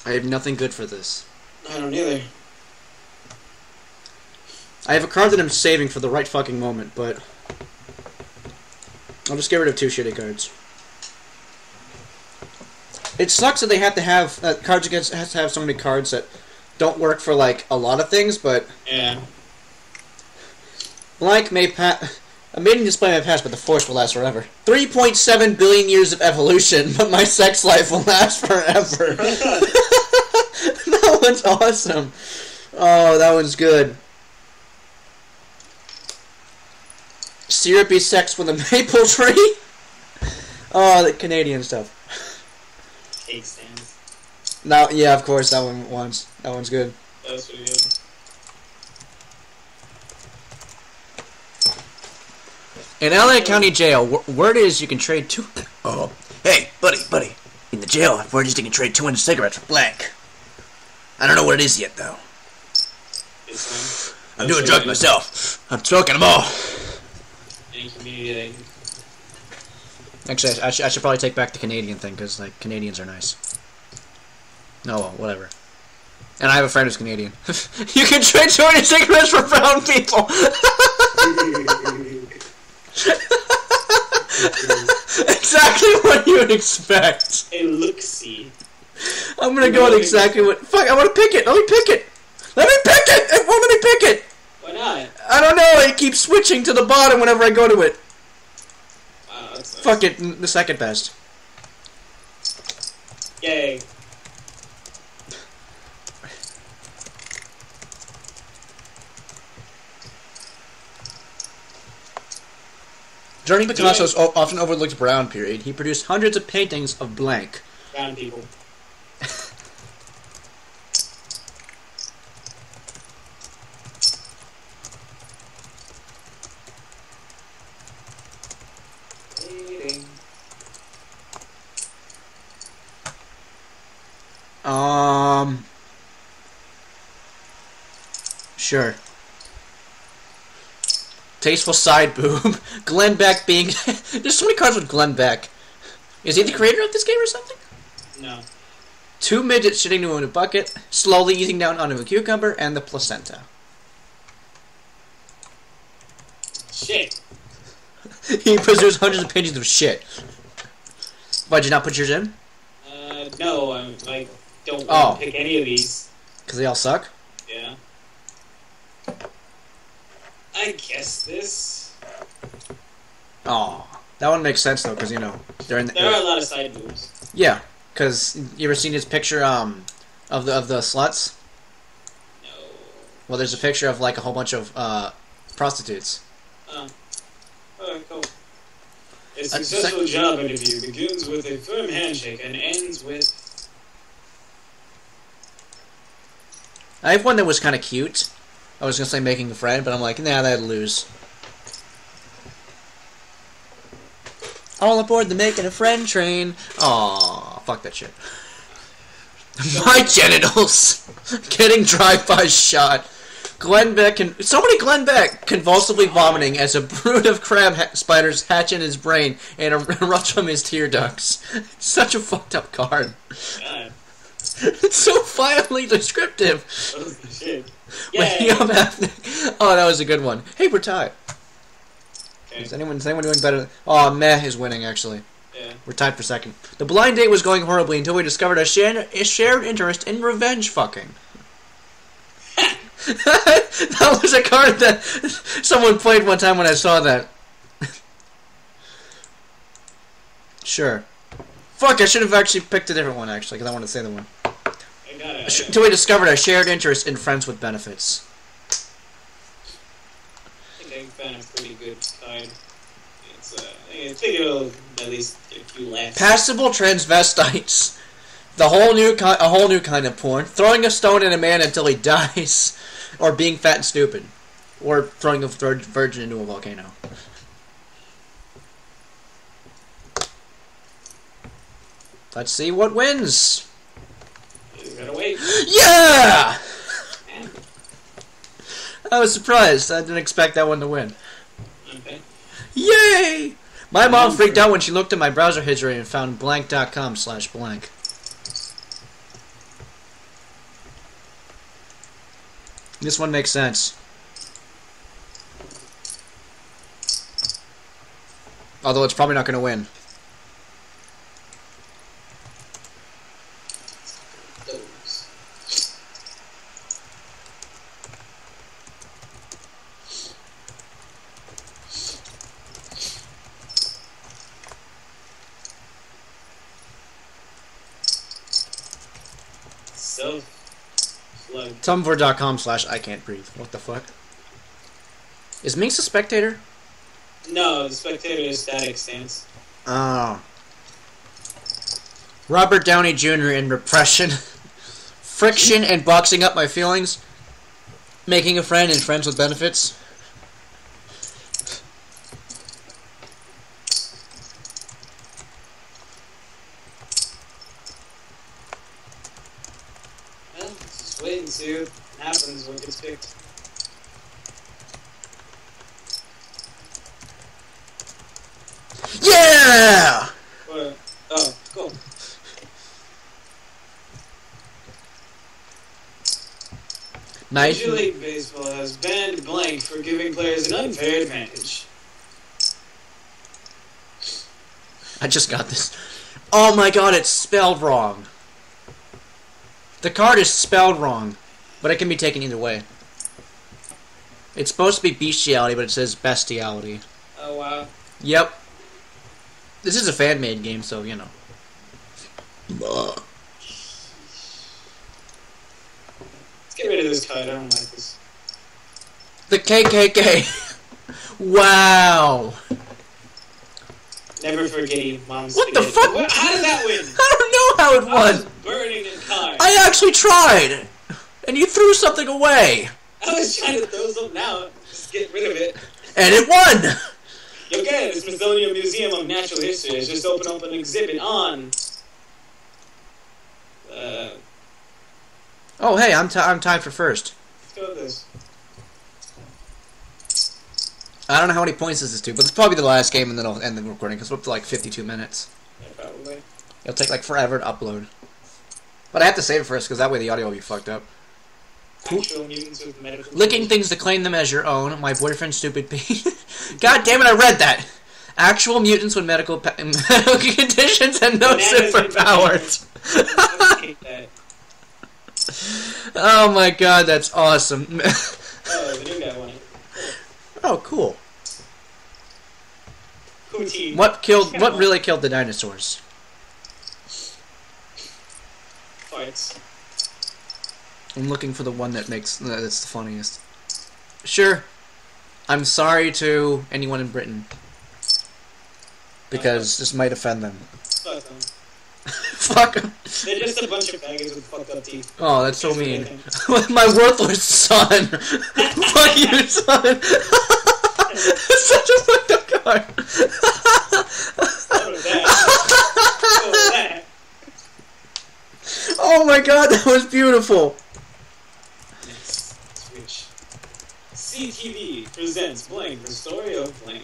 I have nothing good for this. I don't either. I have a card that I'm saving for the right fucking moment, but I'll just get rid of two shitty cards. It sucks that they have to have uh, cards against has to have so many cards that don't work for like a lot of things, but Yeah. blank may pa- A mating display may pass, but the force will last forever. 3.7 billion years of evolution, [laughs] but my sex life will last forever. [laughs] that one's awesome. Oh, that one's good. Syrupy sex with a [laughs] maple tree? Oh, the Canadian stuff. Cake stands. Now, yeah, of course, that one once. That one's good. That was pretty good. In LA County Jail, w- word is you can trade two. Oh, hey, buddy, buddy. In the jail, word is you can trade 200 cigarettes for blank. I don't know what it is yet, though. I'm doing drugs myself. I'm smoking them all. Actually, I, sh- I should probably take back the Canadian thing because like Canadians are nice. No, well, whatever. And I have a friend who's Canadian. [laughs] you can trade 200 cigarettes for brown people. [laughs] exactly what you would expect. a look see. I'm gonna go with exactly what. Fuck! I want to pick it. Let me pick it. Let me pick it. It won't let me pick it. Why not? I don't know. It keeps switching to the bottom whenever I go to it. Wow, nice. Fuck it. The second best. Yay. During Picasso's often overlooked brown period, he produced hundreds of paintings of blank. Brown people. Um. Sure. Tasteful side boob. [laughs] Glenn Beck being. [laughs] There's so many cards with Glenn Beck. Is he the creator of this game or something? No. Two midgets sitting in a bucket, slowly eating down onto a cucumber, and the placenta. Shit. [laughs] he produced hundreds of paintings of shit. Why'd you not put yours in? Uh, no, I'm, I don't Oh. to pick any of these. Because they all suck? Yeah. I guess this. Oh, That one makes sense though, because you know they're in the. There are a lot of side moves. Yeah, because you ever seen his picture um of the of the sluts? No. Well, there's a picture of like a whole bunch of uh prostitutes. Oh. Alright, cool. A Uh, successful job interview begins with a firm handshake and ends with. I have one that was kind of cute. I was gonna say making a friend, but I'm like, nah, that'd lose. All aboard the making a friend train. Aw, fuck that shit. [laughs] My genitals [laughs] getting drive-by shot. Glenn Beck and somebody Glenn Beck convulsively vomiting as a brood of crab ha- spiders hatch in his brain and [laughs] erupt from his tear ducts. Such a fucked up card. God. It's [laughs] so violently descriptive. Oh, shit. Waking Yay! up happening. Oh, that was a good one. Hey, we're tied. Okay. Is anyone is anyone doing better? Oh, Meh is winning actually. Yeah. We're tied for second. The blind date was going horribly until we discovered a shared, a shared interest in revenge fucking. [laughs] that was a card that someone played one time when I saw that. [laughs] sure. Fuck, I should have actually picked a different one actually, because I wanted to say the one. Until we discovered a shared interest in friends with benefits. I think I found a pretty good. It's, uh, I think it'll at least get a few laughs. Passable transvestites. The whole new ki- a whole new kind of porn. Throwing a stone at a man until he [laughs] dies, or being fat and stupid, or throwing a vir- virgin into a volcano. Let's see what wins. Gotta wait. Yeah! I was surprised. I didn't expect that one to win. Okay. Yay! My mom freaked out when she looked at my browser history and found blank.com slash blank. This one makes sense. Although it's probably not going to win. Those. Tumblr.com slash I can't breathe. What the fuck? Is Minx a spectator? No, the spectator is static stance. Oh. Robert Downey Jr. in repression. [laughs] Friction and boxing up my feelings. Making a friend and friends with benefits. Well, just wait and see what happens when it gets picked. Yeah! What? Oh, cool. Nice. Major League Baseball has banned blank for giving players an unfair advantage. I just got this. Oh my god, it's spelled wrong. The card is spelled wrong, but it can be taken either way. It's supposed to be bestiality, but it says bestiality. Oh wow. Yep. This is a fan made game, so you know. Let's rid of this card. I don't like this. The KKK. [laughs] wow. Never forget mom's What the fuck? What? How did that win? [laughs] I don't know how it I was won. burning a card. I actually tried, and you threw something away, I was trying to throw something out. Just get rid of it. and it won. Okay, the Smithsonian Museum of Natural History has just opened up an exhibit on. Uh, Oh hey, I'm ti I'm tied for first. let's go with this. I don't know how many points this is to, but it's probably the last game, and then I'll end the recording because we're up to like 52 minutes. Yeah, probably. It'll take like forever to upload. But I have to save it first because that way the audio will be fucked up. Actual mutants. Licking things to claim them as your own. My boyfriend's stupid [laughs] pee. God damn it! I read that. Actual mutants with medical [laughs] medical conditions and no superpowers. I hate that. oh my god, that's awesome. [laughs] Oh, the new guy won it. oh, cool. Hootie. What killed? What really killed the dinosaurs? Oh, Farts. I'm looking for the one that makes uh, that's the funniest. Sure. I'm sorry to anyone in Britain because this might offend them. [laughs] Fuck them. They're just a bunch of faggots with fucked up teeth. Oh, that's so mean. [laughs] My worthless son. [laughs] Fuck you, son. Such a fucked up card. What was that? What was that? oh my god, that was beautiful. Yes, Switch. CTV presents Blank, the story of Blank.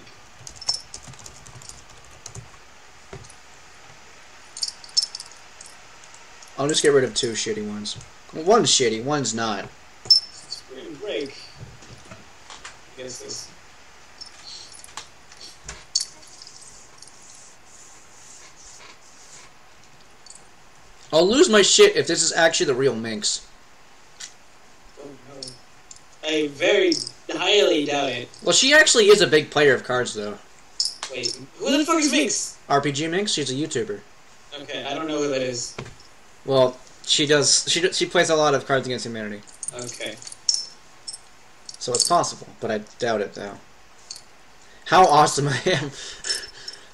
I'll just get rid of two shitty ones. One's shitty, one's not. Spring break. I guess this. I'll lose my shit if this is actually the real Minx. Oh no. I very highly doubt it. Well, she actually is a big player of cards, though. Wait, who the fuck is Minx? RPG Minx, she's a YouTuber. Okay, I don't know who that is. Well, she does. She she plays a lot of Cards Against Humanity, Okay. so it's possible, but I doubt it though. How awesome [laughs] I am!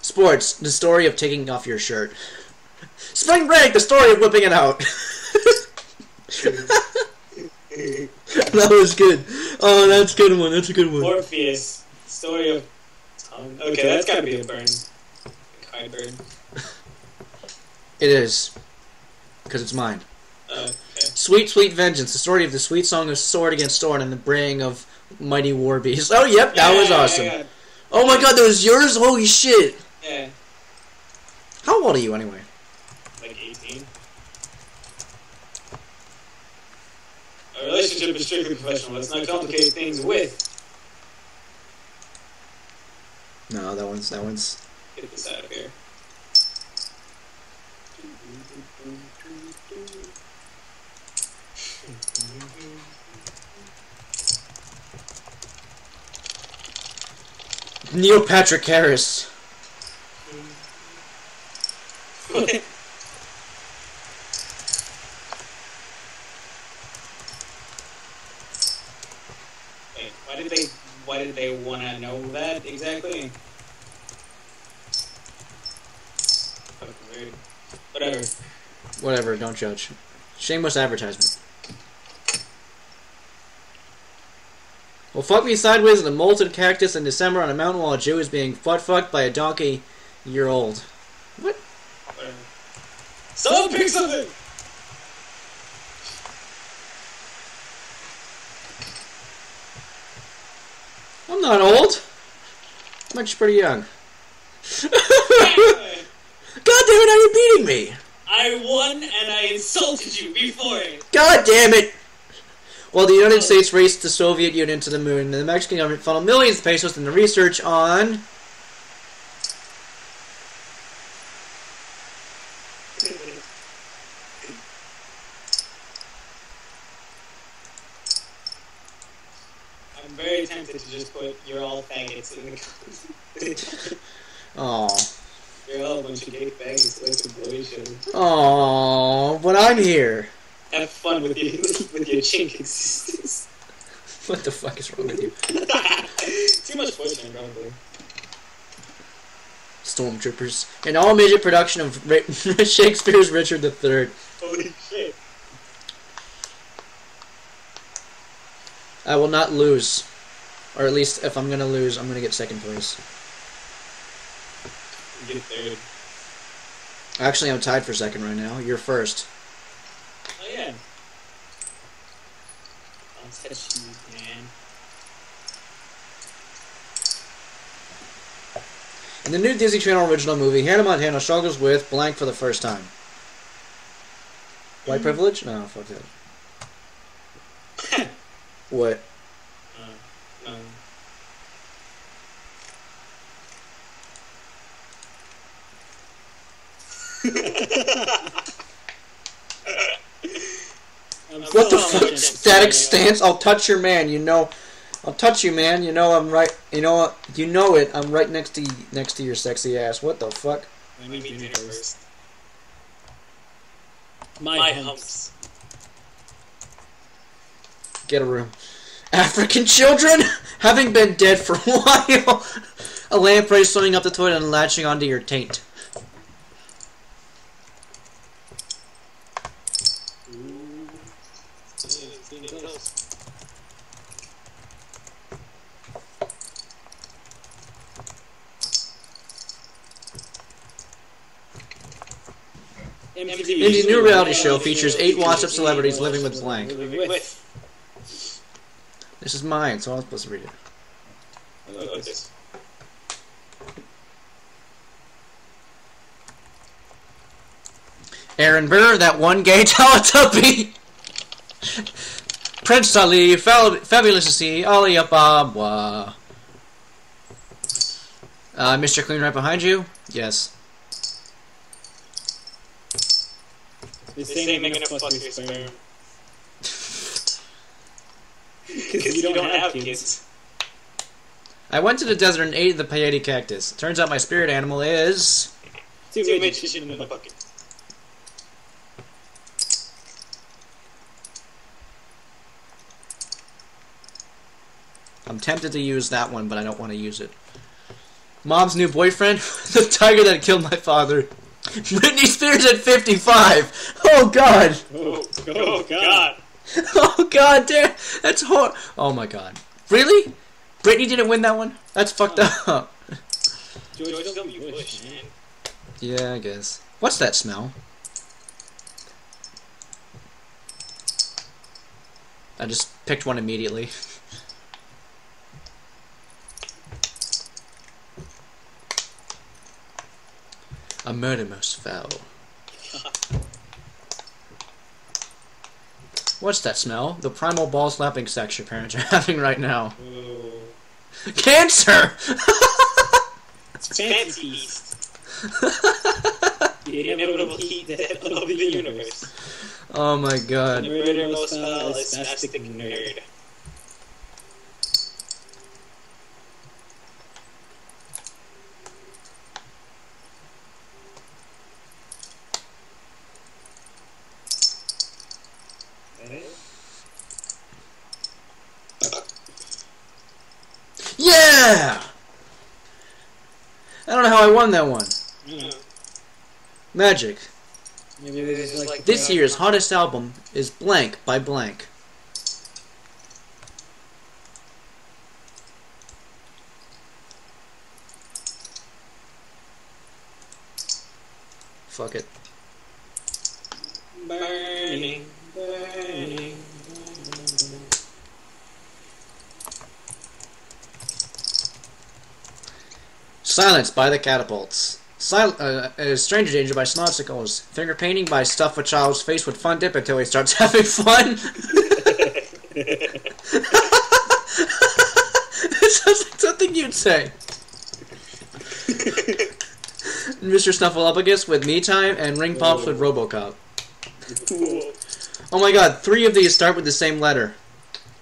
Sports: the story of taking off your shirt. Spring break: the story of whipping it out. [laughs] that was good. Oh, that's a good one. That's a good one. Orpheus. Story of. Okay, that's gotta be a burn. Card burn. It is, because it's mine. Okay. Sweet, sweet vengeance: the story of the sweet song of sword against sword and the braying of mighty war beasts. Oh, yep, that was Yeah, awesome. Yeah, Oh my god, that was yours? Holy shit! yeah. How old are you anyway? Like 18. A relationship is strictly professional. Let's not complicate things with. No, that one's that one's. Get this out of here. Neil Patrick Harris. why did they? Why did they want to know that exactly? Whatever. Whatever. Don't judge. Shameless advertisement. Well, fuck me sideways in a molted cactus in December on a mountain while a Jew is being butt fucked by a donkey year old. What? Whatever. Someone pick something! I'm not old. I'm actually pretty young. [laughs] God damn it, are you beating me? I won and I insulted you before. God damn it! While the United States raced the Soviet Union to the moon, and the Mexican government funneled millions of pesos into research on. I'm very tempted to just put you're all faggots in the comments. [laughs] Oh, you're all a bunch of gay faggots like the oh, but I'm here. Have fun with your [laughs] with your chink existence. [laughs] What the fuck is wrong with you? [laughs] Too much poison, probably. Stormtroopers. An all midget production of Ra- Shakespeare's Richard III. Holy shit. I will not lose. Or at least, if I'm gonna lose, I'm gonna get second place. Get third. Actually, I'm tied for second right now. You're first. Yeah. I'll you, man. In the new Disney Channel original movie, Hannah Montana struggles with blank for the first time. White privilege? No, fuck that. [laughs] What? Uh, um. [laughs] I'm What the fuck? Static stance? I'll touch your man. You know, I'll touch you, man. You know I'm right. You know what? You know it. I'm right next to y- next to your sexy ass. What the fuck? Let me do it first. My, humps. Get a room. [laughs] African children, [laughs] having been dead for a while, [laughs] a lamprey swimming up the toilet and latching onto your taint. Ooh. Yeah, it's getting close. MTV's new reality show features eight washed-up celebrities living with blank. This is mine, so I'm supposed to read it. Aaron Burr, that one gay [laughs] Teletubby. Prince Ali, fabulous to see, Ali Ababwa. Uh, Mr. Clean right behind you? Yes. This ain't gonna fuck your sperm. Because [laughs] you don't have kids. I went to the desert and ate the peyote cactus. Turns out my spirit animal is. Two midgets in the bucket. I'm tempted to use that one, but I don't want to use it. Mom's new boyfriend? [laughs] the tiger that killed my father. [laughs] Britney Spears at 55! Oh god! Oh, oh God. [laughs] Oh god damn! That's hor- Oh my god. Really? Britney didn't win that one? That's fucked up. George W. Bush, man. Yeah, I guess. What's that smell? I just picked one immediately. [laughs] A murder most foul. [laughs] What's that smell? The primal ball slapping sex your parents are [laughs] having right now. Oh. Cancer! It's fancy beast. the inevitable heat death of the universe. oh my The god. murder most foul is spastic nerd. Yeah! I don't know how I won that one. Yeah. Magic. Maybe they just like This year's hottest album is Blank by Blank. Fuck it. Burning, burning. Silence by the Catapults. Sil- uh, uh, Stranger Danger by Snodsicles. Finger painting by Stuff a Child's Face with Fun Dip until he starts [laughs] having fun. [laughs] it sounds like something you'd say. [laughs] Mr. Snuffleupagus with Me Time and Ring Pops with Robocop. Oh my god, three of these start with the same letter.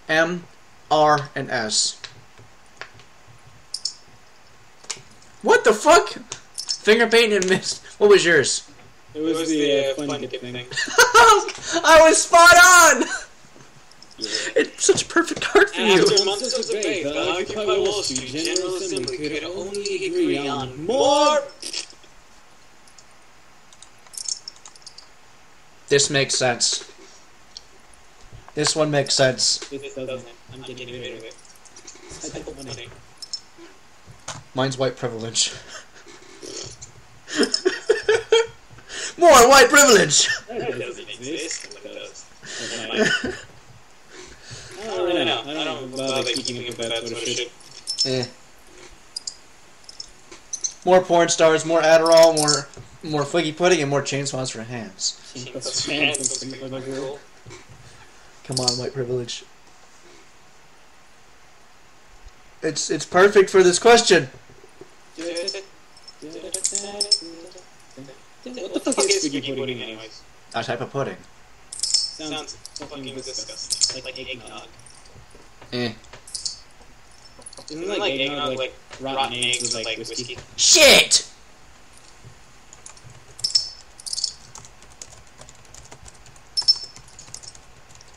M, R, and S. What the fuck? Finger paint and mist. What was yours? It was, the, uh, fun dip thing. [laughs] I was spot on! It's such a perfect card for you. After months of debate, the Occupy Wall Street General Assembly could only agree on more. This makes sense. This one makes sense. This doesn't. I'm getting rid of it. I don't want it. Mine's white privilege. [laughs] More white privilege! That doesn't exist. I don't really know. I don't bother keeping up that sort of shit. Eh. More porn stars, more Adderall, more more figgy pudding, and more chainsaws for hands. That's fantastic. Cool. Come on, white privilege. It's it's perfect for this question. What the fuck is figgy pudding, anyways? A type of pudding. Sounds fucking disgusting. Like like eggnog. Eh. Isn't like eggnog like rotten eggs with like whiskey? Shit!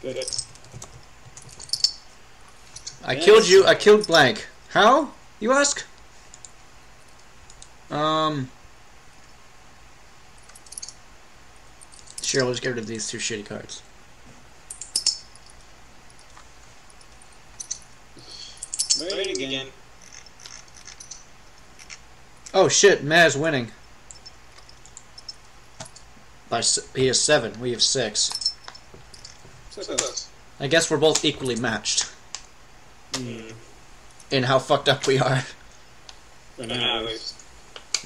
Good. I killed you. I killed blank. How? You ask? Um. Sure, let's get rid of these two shitty cards. Right again. Oh shit, Maz winning. By s- he has seven. We have six. So close. I guess we're both equally matched Hmm. in how fucked up we are. For now, at least.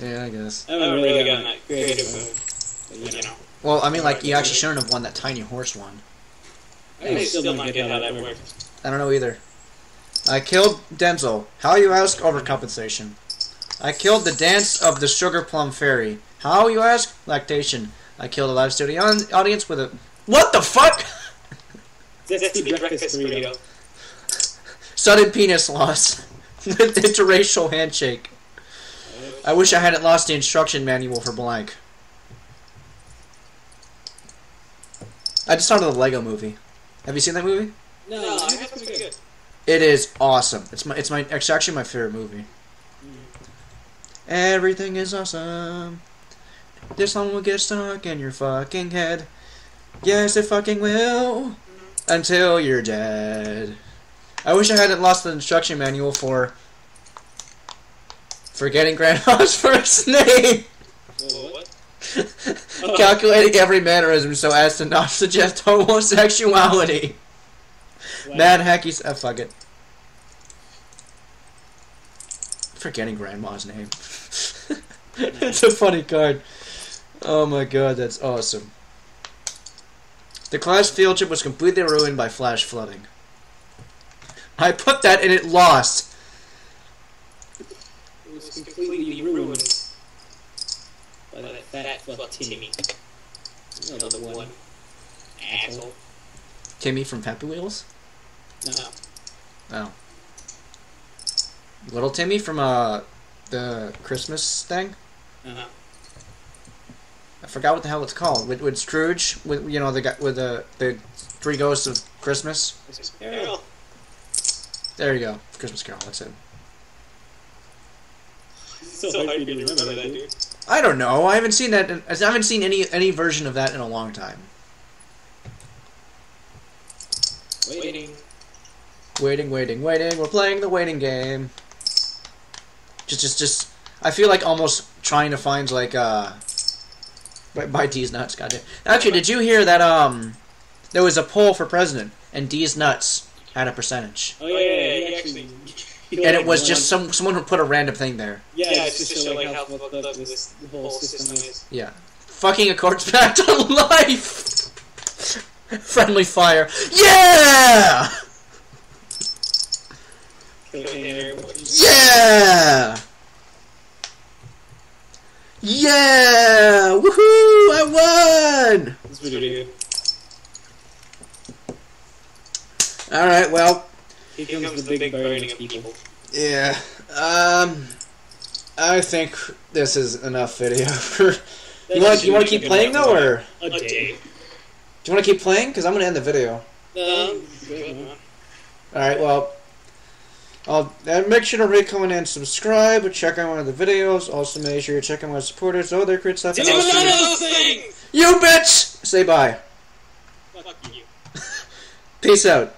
Yeah, I guess. I haven't really gotten that creative move. But, you know. Well, I mean, like you actually shouldn't have won that tiny horse one. I still don't get how that works. I don't know either. I killed Denzel. How you ask? Overcompensation. I killed the dance of the sugar plum fairy. How you ask? Lactation. I killed a live studio audience with a. What the fuck? [laughs] Zesty breakfast burrito. Sudden penis loss [laughs] with interracial handshake. I wish I hadn't lost the instruction manual for blank. I just thought of the Lego Movie. Have you seen that movie? No, I think pretty good. It is awesome. It's my it's my it's actually my favorite movie. Mm. Everything is awesome. This song will get stuck in your fucking head. Yes, it fucking will. Mm-hmm. Until you're dead. I wish I hadn't lost the instruction manual for forgetting Grandma's [laughs] first name. Whoa, what? [laughs] Calculating every mannerism so as to not suggest homosexuality. Mad hackies. Uh, fuck it. Forgetting grandma's name. [laughs] it's a funny card. Oh my god, that's awesome. The class field trip was completely ruined by flash flooding. I put that and it lost. Was completely ruined by that fat fuck Timmy. The one. Asshole. Timmy from Happy Wheels? No. Oh. Little Timmy from uh the Christmas thing? Uh-huh. I forgot what the hell it's called. With, with Scrooge, with you know the guy with the the three ghosts of Christmas. Is Carol. There you go, Christmas Carol. That's it. So hard for you to remember that, dude. I don't know. I haven't seen that. In, I haven't seen any any version of that in a long time. Waiting. Waiting, waiting, waiting. We're playing the waiting game. Just, just, just. I feel like almost trying to find like uh. By, by Deez Nuts, goddamn. Actually, did you hear that? Um, there was a poll for president, and Deez Nuts had a percentage, Oh yeah, yeah, yeah, he actually. he and like it was won. just some someone who put a random thing there. Yeah, Yeah, it's just to show like how fucked up this this whole system is. Yeah, fucking a corpse [laughs] back to life. [laughs] Friendly fire. Yeah, yeah, yeah. Woohoo! I won. It's pretty good. All right. Here comes the big burning of people. yeah. Um, I think this is enough video. [laughs] for you want you want to keep playing though, or A day. do you want to keep playing? Because I'm gonna end the video. Um. All right. Well, I'll and make sure to rate, comment, and subscribe. Check out one of the videos. Also, make sure you check out my supporters. Oh, they're crit stuff. Do and none you- of those things! You bitch! Say bye. Fuck you. [laughs] Peace out.